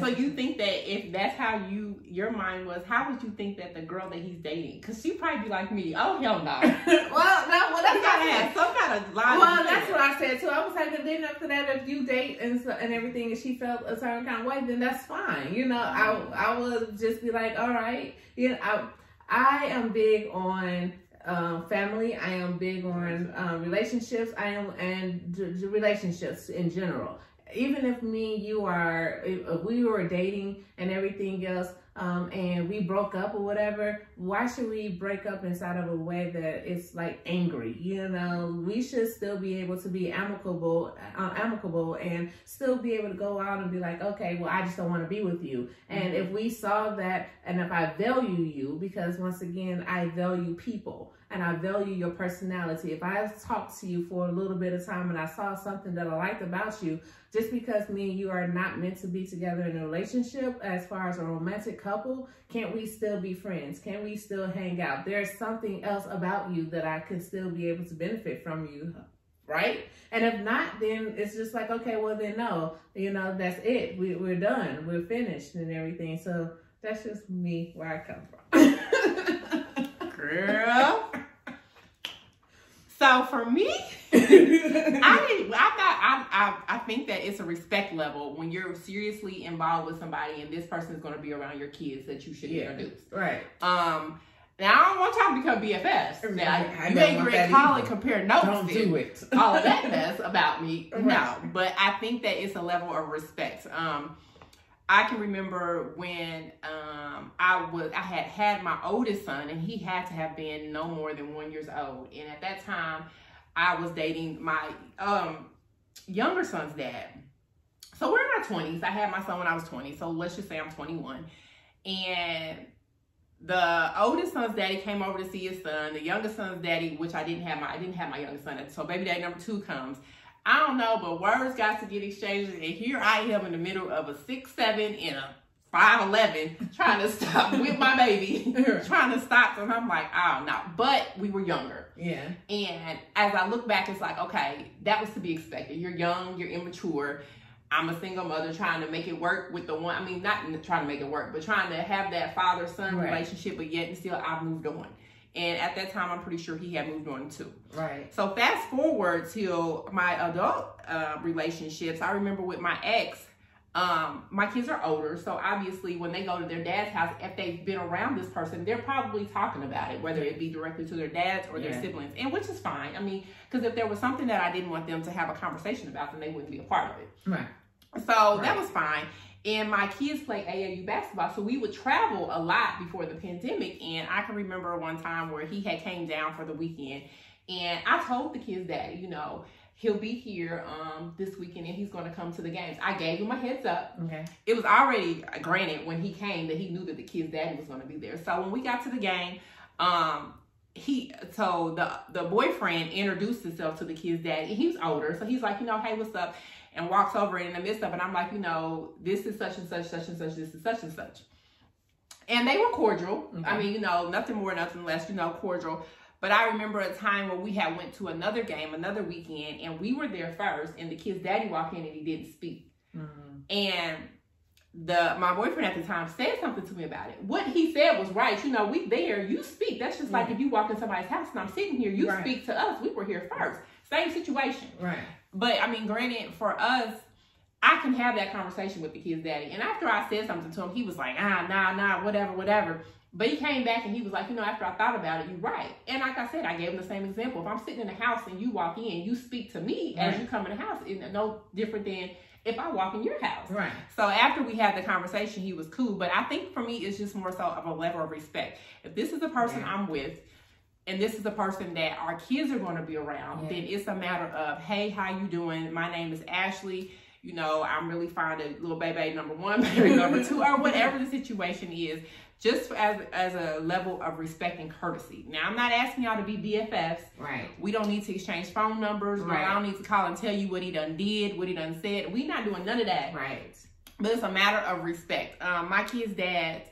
so you think that if that's how you your mind was, how would you think that the girl that he's dating? Because she probably be like me. Oh hell no.
well, no, well that's
gotta have some kind of line.
Well, that's what I said too. I was like, then after that, if you date and so, and everything, and she felt a certain kind of way, then that's fine. You know, I I would just be like, all right, you know, I I am big on um, family. I am big on um, relationships. I am and d- relationships in general even if me and you are if we were dating and everything else um, and we broke up or whatever why should we break up inside of a way that it's like angry you know we should still be able to be amicable uh, amicable and still be able to go out and be like okay well i just don't want to be with you and mm-hmm. if we saw that and if i value you because once again i value people and I value your personality. If I talked to you for a little bit of time and I saw something that I liked about you, just because me and you are not meant to be together in a relationship as far as a romantic couple, can't we still be friends? Can we still hang out? There's something else about you that I could still be able to benefit from you right? And if not, then it's just like, okay, well then no, you know, that's it. We, we're done. We're finished and everything. So that's just me where I come
from. Girl. So for me, I didn't. I thought I, I I think that it's a respect level when you're seriously involved with somebody and this person is going to be around your kids that you should yeah, introduce.
Right.
Um. Now I don't want y'all to become BFFs. Now I, you ain't great calling compare notes.
Don't do it.
all of that mess about me. Right. No, but I think that it's a level of respect. Um I can remember when um, I was I had had my oldest son, and he had to have been no more than one years old. And at that time, I was dating my um, younger son's dad. So we're in our twenties. I had my son when I was twenty. So let's just say I'm 21, and the oldest son's daddy came over to see his son. The youngest son's daddy, which I didn't have my I didn't have my youngest son. So baby daddy number two comes. I don't know, but words got to get exchanged. And here I am in the middle of a six seven and a five eleven trying to stop with my baby, trying to stop. And I'm like, oh no. But we were younger.
Yeah.
And as I look back, it's like, okay, that was to be expected. You're young, you're immature. I'm a single mother trying to make it work with the one. I mean, not trying to make it work, but trying to have that father son right. relationship, but yet and still I've moved on. And at that time, I'm pretty sure he had moved on too.
Right.
So fast forward to my adult uh, relationships. I remember with my ex, um, my kids are older, so obviously when they go to their dad's house, if they've been around this person, they're probably talking about it, whether it be directly to their dads or their siblings, and which is fine. I mean, because if there was something that I didn't want them to have a conversation about, then they wouldn't be a part of it.
Right.
So right. that was fine. And my kids play AAU basketball, so we would travel a lot before the pandemic. And I can remember one time where he had came down for the weekend, and I told the kids that you know he'll be here um, this weekend and he's going to come to the games. I gave him a heads up.
Okay.
It was already granted when he came that he knew that the kid's daddy was going to be there. So when we got to the game, um, he so the the boyfriend introduced himself to the kid's daddy. He was older, so he's like, you know, hey, what's up? And walks over in the midst of it. I'm like, you know, this is such and such, such and such, this is such and such. and they were cordial.
Okay.
I mean, you know, nothing more, nothing less, you know, cordial. But I remember a time where we had went to another game, another weekend, and we were there first, and the kid's daddy walked in and he didn't speak.
Mhm.
And the my boyfriend at the time said something to me about it. What he said was right. You know, we there, you speak. That's just like if you walk in somebody's house and I'm sitting here, you
Right.
speak to us. We were here first. Same situation.
Right.
But I mean, granted, for us, I can have that conversation with the kid's daddy. And after I said something to him, he was like, ah, nah, nah, whatever, whatever. But he came back and he was like, you know, after I thought about it, you're right. And like I said, I gave him the same example. If I'm sitting in the house and you walk in, you speak to me as you come in the house, it's no different than if I walk in your house.
Right.
So after we had the conversation, he was cool. But I think for me, it's just more so of a level of respect. If this is the person
Yeah.
I'm with, and this is the person that our kids are going to be around,
Yeah.
then it's a matter of, hey, how you doing? My name is Ashley. You know, I'm really fond of little baby number one, baby number two, or whatever the situation is. Just as as a level of respect and courtesy. Now, I'm not asking y'all to be BFFs.
Right.
We don't need to exchange phone numbers. Right.
Right.
I don't need to call and tell you what he done did, what he done said. We not doing none of that
Right.
but it's a matter of respect. Um, my kid's dad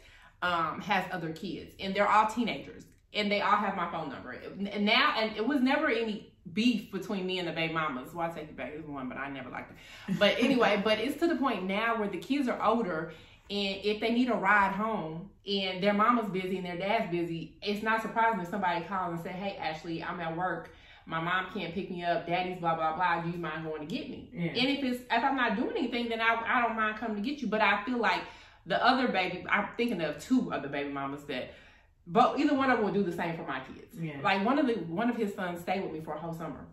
um, has other kids, and they're all teenagers, and they all have my phone number. And now, and it was never any beef between me and the baby mamas. Well, I take the baby one, but I never liked it. But anyway, but it's to the point now where the kids are older, and if they need a ride home, and their mama's busy and their dad's busy, it's not surprising if somebody calls and say, "Hey, Ashley, I'm at work." My mom can't pick me up. Daddy's blah blah blah. Do you mind going to get me?
Yeah.
And if it's if I'm not doing anything, then I I don't mind coming to get you. But I feel like the other baby, I'm thinking of two other baby mamas that, but either one of them will do the same for my kids.
Yeah.
Like one of the one of his sons stayed with me for a whole summer.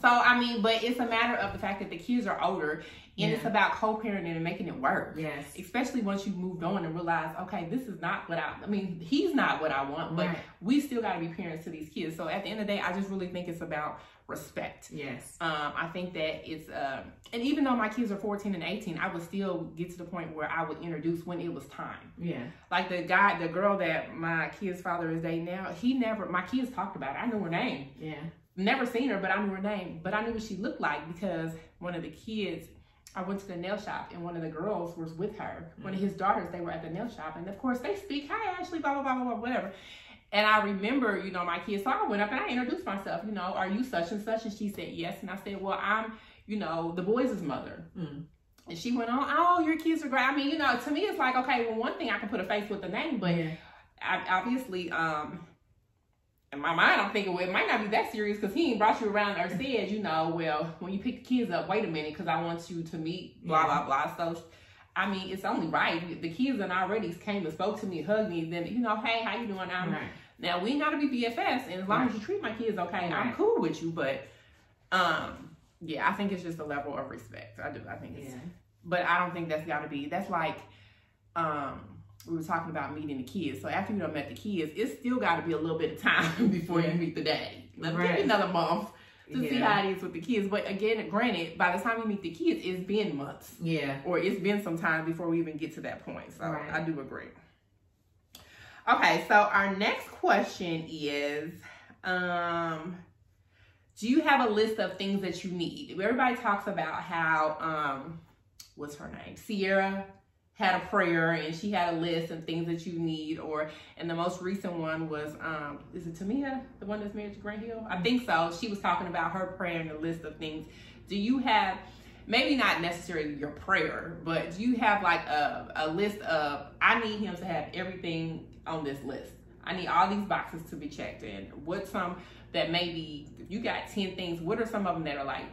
So I mean, but it's a matter of the fact that the kids are older, and it's about co-parenting and making it work.
Yes.
Especially once you've moved on and realize, okay, this is not what I. I mean, he's not what I want, but
Right.
we still got to be parents to these kids. So at the end of the day, I just really think it's about respect.
Yes.
Um, I think that it's, um, and even though my kids are 14 and 18, I would still get to the point where I would introduce when it was time.
Yeah.
Like the guy, the girl that my kid's father is dating now, he never, my kids talked about it. I knew her name.
Yeah.
Never seen her, but I knew her name. But I knew what she looked like because one of the kids, I went to the nail shop and one of the girls was with her. One of his daughters, they were at the nail shop. And of course, they speak, hi, Ashley, blah, blah, blah, blah, blah, whatever. And I remember, you know, my kids, so I went up and I introduced myself, you know, are you such and such? And she said, yes. And I said, well, I'm, you know, the boys' mother.
Mm.
And she went on, oh, your kids are great. I mean, you know, to me, it's like, okay, well, one thing I can put a face with the name, but
yeah.
I, obviously, um, in my mind, I'm thinking, well, it might not be that serious because he ain't brought you around or said, you know, well, when you pick the kids up, wait a minute, because I want you to meet, blah,
Yeah.
blah, blah. So, I mean, it's only right. The kids and already came and spoke to me, hugged me, then, you know, hey, how you doing? I'm,
Right.
Now, we ain't got to be BFFs, and as long
Right.
as you treat my kids okay, I'm cool with you, but, um, yeah, I think it's just a level of respect. I do. I think it's
Yeah.
but I don't think that's got to be. That's like, um, we were talking about meeting the kids. So after you done met the kids, it's still got to be a little bit of time before
Yeah.
you meet the daddy. Let me give
Right.
you another month to see how it is with the kids. But again, granted, by the time you meet the kids, it's been months
Yeah.
or it's been some time before we even get to that point. So
Right.
I do agree. Okay, so our next question is, um, do you have a list of things that you need? Everybody talks about how, um, what's her name? Ciara had a prayer and she had a list of things that you need. Or, and the most recent one was, um, is it Tamia, the one that's married to Grant Hill? I think so. She was talking about her prayer and a list of things. Do you have, maybe not necessarily your prayer, but do you have like a, a list of, I need him to have everything on this list? I need all these boxes to be checked in. What's some that maybe you got 10 things, what are some of them that are like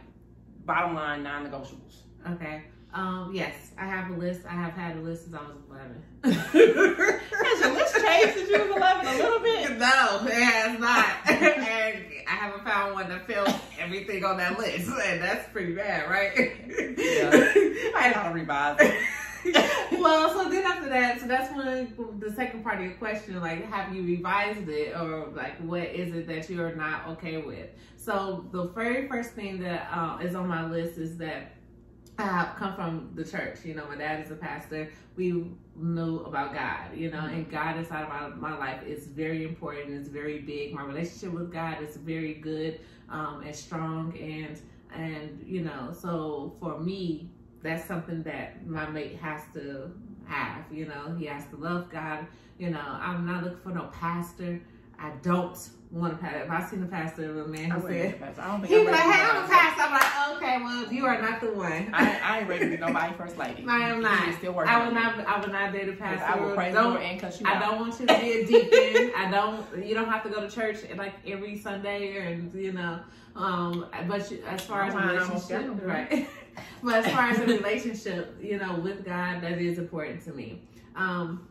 bottom line non negotiables?
Okay. Um, yes, I have a list. I have had a list since I was 11.
Has your list changed since you was 11 a little bit?
No, it has not. and I haven't found one that fills everything on that list. And that's pretty bad, right? Yeah.
I had to revise it.
well, so then after that, so that's when the second part of your question, like, have you revised it, or like, what is it that you're not okay with? So the very first thing that uh, is on my list is that I come from the church. You know, my dad is a pastor. We knew about God, you know, and God inside of my, my life is very important. It's very big. My relationship with God is very good um, and strong, and and you know, so for me, that's something that my mate has to have. You know, he has to love God. You know, I'm not looking for no pastor. I don't want a pastor. If I seen a pastor of a man who said,
I don't think
he was like,
to
hey, I'm a pastor. I'm like, okay, well, if you are not the one.
I, I ain't ready to be nobody first lady.
I am not.
Still working.
I will not. I will not date a
'Cause
pastor.
I will praise
Don't-
and cuss you
I
out.
don't want you to be a deacon. I don't. You don't have to go to church like every Sunday, and you know. Um, but you, as far as a
almost
relationship, right? but as far as a relationship, you know, with God, that is important to me. Um,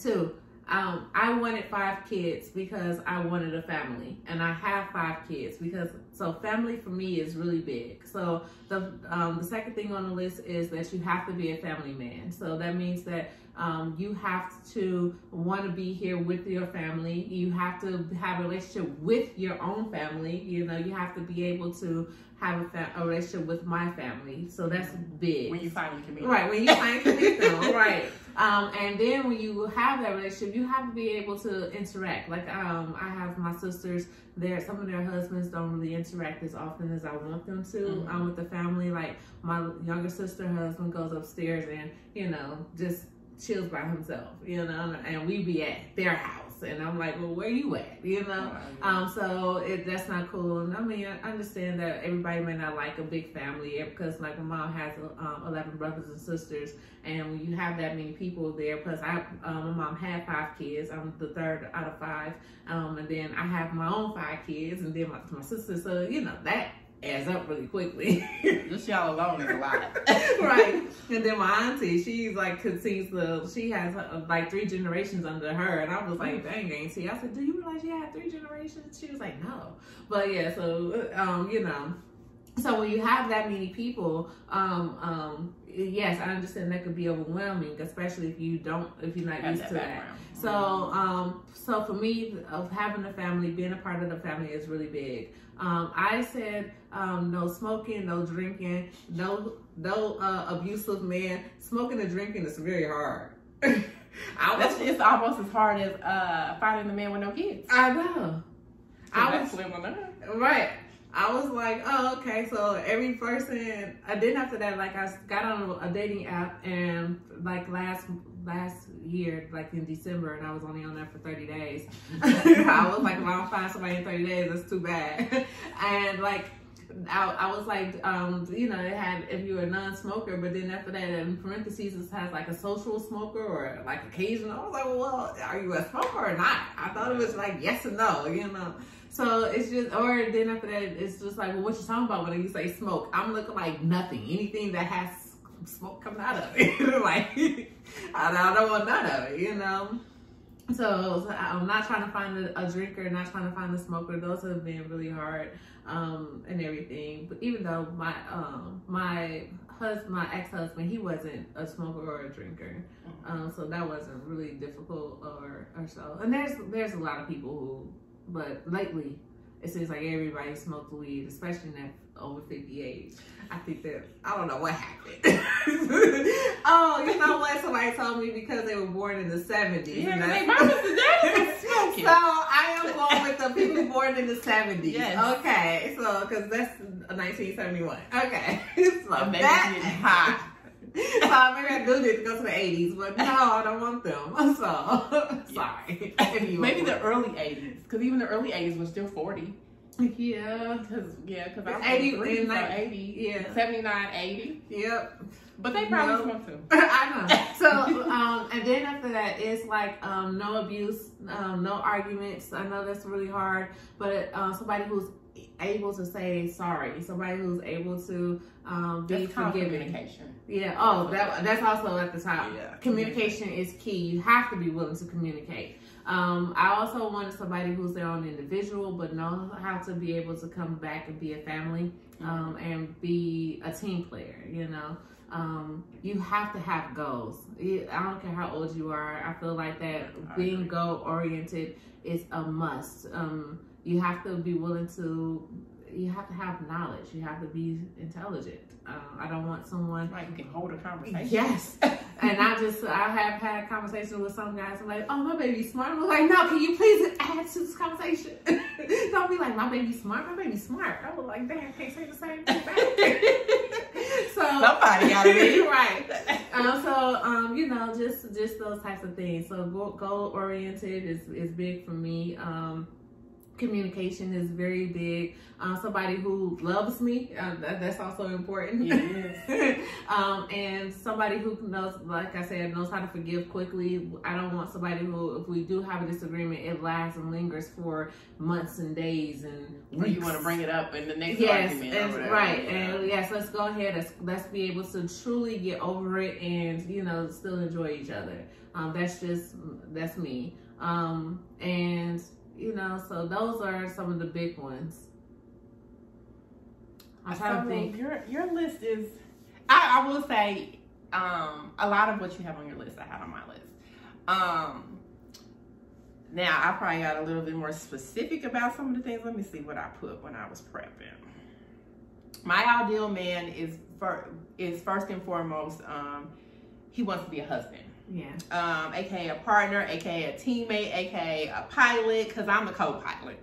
two. Um, I wanted five kids because I wanted a family, and I have five kids because so family for me is really big. So the um, the second thing on the list is that you have to be a family man. So that means that um, you have to want to be here with your family. You have to have a relationship with your own family. You know, you have to be able to have a, fa- a relationship with my family. So that's big.
When you finally commit.
Right, when you find meet them, right. Um, and then when you have that relationship, you have to be able to interact. Like um, I have my sisters, there some of their husbands don't really interact as often as I want them to
Mhm.
um, with the family. Like my younger sister husband goes upstairs and you know just chills by himself, you know, and we be at their house, and I'm like, well, where you at, you know? Um, so it, that's not cool. And I mean, I understand that everybody may not like a big family because, like, my mom has um, 11 brothers and sisters, and when you have that many people there, plus I, um, my mom had five kids. I'm the third out of five, um, and then I have my own five kids, and then my, my sister. So you know that adds up really quickly.
Just y'all alone is a lot.
right. And then my auntie, she's like, cause she's the, she has uh, like three generations under her. And I was like, dang, auntie. I said, do you realize you had three generations? She was like, no. But yeah, so, um, you know, so when you have that many people, um, um, yes, I understand that could be overwhelming, especially if you don't, if you're not used
that
to that. So, um, so for me, of having a family, being a part of the family is really big. Um, I said um, no smoking, no drinking, no no uh, abusive man Smoking and drinking is very hard. I was,
it's almost as hard as uh, finding the man with no kids.
I know. I was
slim enough.
right. I was like, oh, okay. So every person, I then after that, like I got on a dating app and like last last year, like in December, and I was only on there for 30 days. I was like, if I don't find somebody in 30 days, that's too bad. and like, I, I was like, um, you know, it had if you're a non-smoker, but then after that, in parentheses, it has like a social smoker or like occasional. I was like, well, are you a smoker or not? I thought it was like yes or no, you know. So it's just, or then after that, it's just like, well, what you talking about when you say smoke? I'm looking like nothing. Anything that has smoke coming out of it, like I don't want none of it, you know. So, so I'm not trying to find a, a drinker, not trying to find a smoker. Those have been really hard um, and everything. But even though my um, my husband, my ex husband, he wasn't a smoker or a drinker, um, so that wasn't really difficult or or so. And there's there's a lot of people who, but lately it seems like everybody smokes weed, especially in that over 50 age. I think that I don't know what happened. oh, you know what? Somebody told me because they were born in the 70s.
Yeah,
and
'cause
that's-
they mamas and daddies was smoking.
so I am going with the people born in the 70s.
Yes.
Okay, so because that's 1971. Okay, so that
hot.
So maybe I do need to go to the 80s, but no, I don't want them. So sorry.
Maybe the early 80s, because even the early 80s was still 40.
yeah,
Cause yeah, cause I was
80
80, so 80,
yeah.
79, 80.
yep.
But they probably
No.
too.
I know. So, um, and then after that, it's like um, no abuse, um, no arguments. I know that's really hard, but uh, somebody who's able to say sorry, somebody who's able to um, be
That's
forgiving.
communication.
Yeah. Oh, that that's also at the top.
Yeah.
Communication is key. You have to be willing to communicate. Um, I also wanted somebody who's their own individual, but know how to be able to come back and be a family um, and be a team player. You know, um, you have to have goals. I don't care how old you are. I feel like that being goal oriented is a must. Um, you have to be willing to. You have to have knowledge. You have to be intelligent. Uh, I don't want someone
Like you can hold a conversation.
Yes. and I just, I have had conversations with some guys I'm like, oh, my baby's smart. I'm like, no, can you please add to this conversation? Don't be like, my baby's smart. My baby's smart. I was like, damn, can't say the same thing back. so
Somebody gotta be.
right. Um, so um, you know, just just those types of things. So goal oriented is is big for me. Um, communication is very big. Uh, somebody who loves me, uh, that, that's also important.
Yes.
um, and somebody who knows, like I said, knows how to forgive quickly. I don't want somebody who, if we do have a disagreement, it lasts and lingers for months and days and
Or you want to bring it up in the next
yes,
argument. or
and,
whatever.
right,
Yeah.
and yes, let's go ahead. Let's, let's be able to truly get over it and you know still enjoy each other. Um, that's just that's me. Um, and you know, so those are some of the big ones. I'm trying
So
to think.
Your your list is. I, I will say, um, a lot of what you have on your list, I have on my list. Um, now I probably got a little bit more specific about some of the things. Let me see what I put when I was prepping. My ideal man is for is first and foremost. Um, he wants to be a husband.
Yeah,
um, aka a partner, aka a teammate, aka a pilot, because I'm a co-pilot.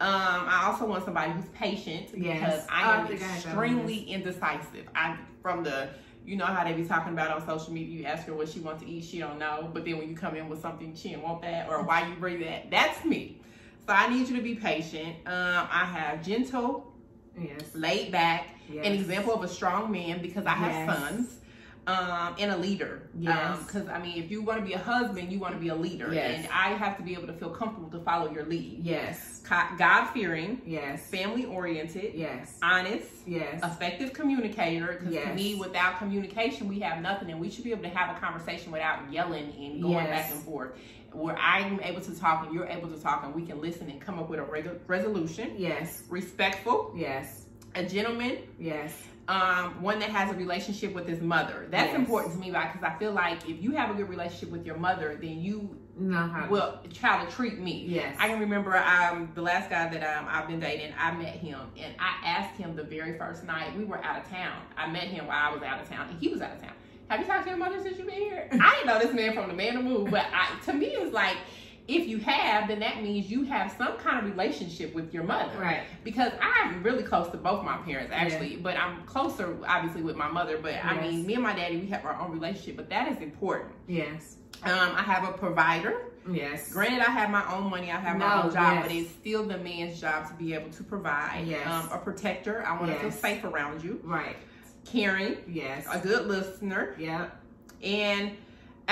Um, I also want somebody who's patient
Yes.
because
Oh,
I
I
am
think I have that on
extremely indecisive. I from the you know how they be talking about on social media. You ask her what she wants to eat, she don't know. But then when you come in with something, she don't want that, or why you bring that. That's me. So I need you to be patient. Um, I have gentle,
yes,
laid back,
yes.
an example of a strong man because I have
Yes.
sons. Um, and a leader.
Yes.
Because I mean, if you want to be a husband, you want to be a leader,
Yes.
and I have to be able to feel comfortable to follow your lead.
Yes,
God fearing,
yes,
family oriented,
yes,
honest,
yes,
effective communicator. Because
Yes.
me, without communication, we have nothing, and we should be able to have a conversation without yelling and going
Yes.
back and forth. Where I'm able to talk and you're able to talk, and we can listen and come up with a reg- resolution.
yes,
Respectful,
yes,
a gentleman,
yes,
um, one that has a relationship with his mother. That's
Yes.
important to me because I feel like if you have a good relationship with your mother, then you
how.
will try to treat me.
yes,
I can remember um, the last guy that um, I've been dating. I met him and I asked him the very first night we were out of town. I met him while I was out of town and he was out of town. Have you talked to your mother since you've been here? I didn't know this man from the man to move, but I, to me it's like if you have, then that means you have some kind of relationship with your mother
right,
because I'm really close to both my parents actually, but I'm closer obviously with my mother. But I mean, me and my daddy, we have our own relationship, but that is important.
yes,
Um, I have a provider.
yes,
Granted, I have my own money, I have my
No,
own job,
yes.
but it's still the man's job to be able to provide.
Yes.
Um, a protector. I want to feel safe around you.
right,
Caring,
yes,
a good listener,
Yeah.
and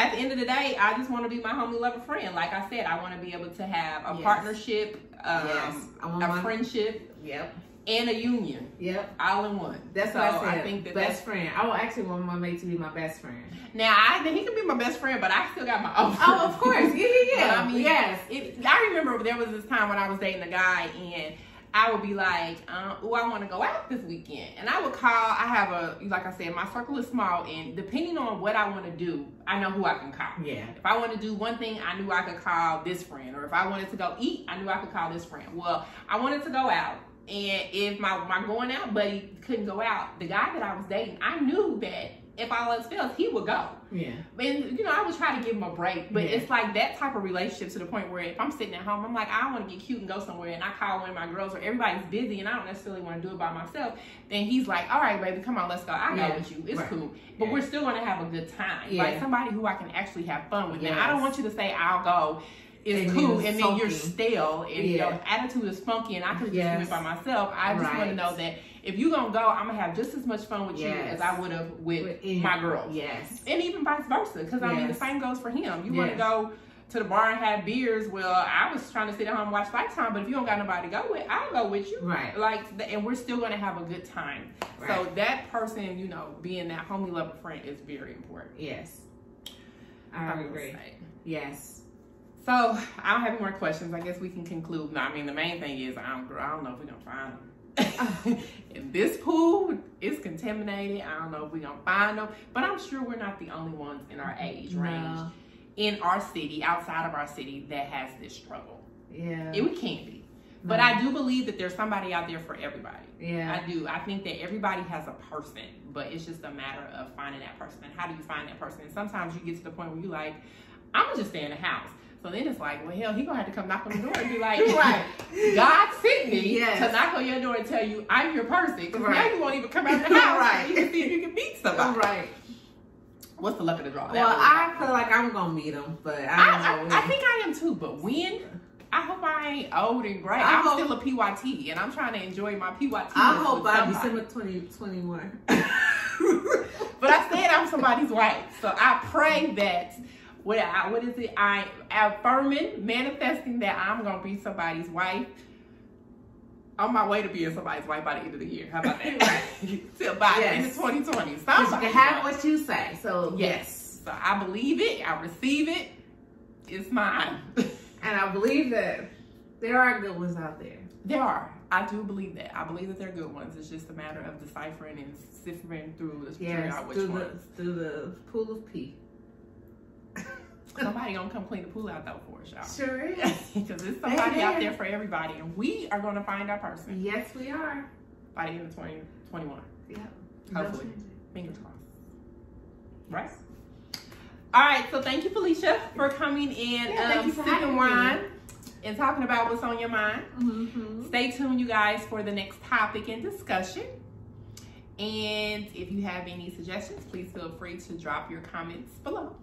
at the end of the day, I just want to be my homie lover friend. Like I said, I want to be able to have a
Yes.
partnership, um,
yes.
A friendship,
Yep,
and a union
yep.
all in one.
That's
so
what I said.
I think that
best friend. I will actually want my mate to be my best friend.
now. I think he can be my best friend, but I still got my own.
Oh, of course. Yeah, yeah, yeah.
I mean,
yes.
It, I remember there was this time when I was dating a guy and I would be like, uh, "Oh, I want to go out this weekend," and I would call. I have a, like I said, my circle is small, and depending on what I want to do, I know who I can call.
Yeah.
If I want to do one thing, I knew I could call this friend, or if I wanted to go eat, I knew I could call this friend. Well, I wanted to go out, and if my my going out buddy couldn't go out, the guy that I was dating, I knew that if all else fails, he would go.
Yeah.
And you know, I would try to give him a break, but
Yeah.
it's like that type of relationship to the point where if I'm sitting at home, I'm like, I want to get cute and go somewhere, and I call one of my girls, or everybody's busy, and I don't necessarily want to do it by myself. Then he's like, All right, baby, come on, let's go. I go
Yeah.
with you. It's
Right.
cool, but
Yeah.
we're still gonna have a good time. Like somebody who I can actually have fun with. Now, I don't want you to say I'll go.
is
cool, and then you're stale, and
Yeah.
your attitude is funky, and I could just
Yes.
do it by myself. I just want to know that if you're gonna go, I'm gonna have just as much fun with you as I would have with,
With-
my girls
Yes.
and even vice versa. Because I mean, the same goes for him. You want to go to the bar and have beers. Well, I was trying to sit at home and watch Lifetime, but if you don't got nobody to go with, I'll go with you.
Right.
Like, and we're still going to have a good time. So that person, you know, being that homie lover friend is very important.
Yes. I
will
agree. Yes.
So I don't have any more questions. I guess we can conclude. No, I mean, the main thing is I don't, I don't know if we're gonna find them. And this pool is contaminated. I don't know if we're gonna find them, but I'm sure we're not the only ones in our age range
No.
in our city, outside of our city, that has this struggle.
Yeah.
It can't be. But
No.
I do believe that there's somebody out there for everybody.
Yeah.
I do. I think that everybody has a person, but it's just a matter of finding that person. And how do you find that person? And sometimes you get to the point where you're like, I'm gonna just stay in the house. So then it's like, well, hell, he gonna have to come knock on the door and be like,
Right.
God sent me
Yes.
to knock on your door and tell you I'm your person. Because
Right.
now you won't even come out the house.
Right.
You can see if you can meet somebody.
Right.
What's the luck of the draw?
Well, I feel like I'm gonna meet him, but I don't
I,
know.
I, I think I am too, but when? I hope I ain't old and gray.
I
I'm
hope-
still a PYT, and I'm trying to enjoy my PYT.
I hope by. December 2021.
But I said I'm somebody's wife, so I pray that what I, what is it? I affirming, manifesting that I'm gonna be somebody's wife. On my way to being somebody's wife by the end of the year. How about that? Till by the end of
Yes.
2020.
Because you have what you say. So
Yes. So I believe it. I receive it. It's mine.
And I believe that there are good ones out there.
There are. I do believe that. I believe that they're good ones. It's just a matter of deciphering and sifting through to figure
Yes,
out which
through the
ones.
through the pool of pee.
Somebody gonna come clean the pool out though for us, y'all.
Sure is.
Because there's somebody out there for everybody, and we are gonna find our person
yes, we are.
by the end of 2021.
Yep.
Hopefully.
No.
Fingers crossed. Right. All right. So thank you, Felicia, for coming in,
Yeah,
um,
you for
sipping
having me.
wine, and talking about what's on your mind.
Mhm.
Stay tuned, you guys, for the next topic and discussion. And if you have any suggestions, please feel free to drop your comments below.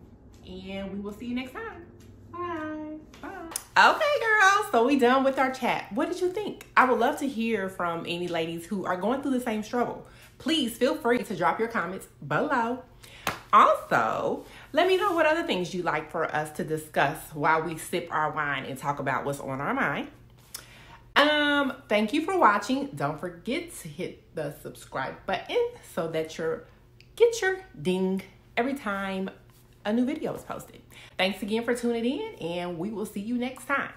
And we will see you next time.
Bye.
Bye. Okay, girls. So we done with our chat. What did you think? I would love to hear from any ladies who are going through the same struggle. Please feel free to drop your comments below. Also, let me know what other things you'd like for us to discuss while we sip our wine and talk about what's on our mind. Um, thank you for watching. Don't forget to hit the subscribe button so that you get your ding every time a new video is posted. Thanks again for tuning in, and we will see you next time.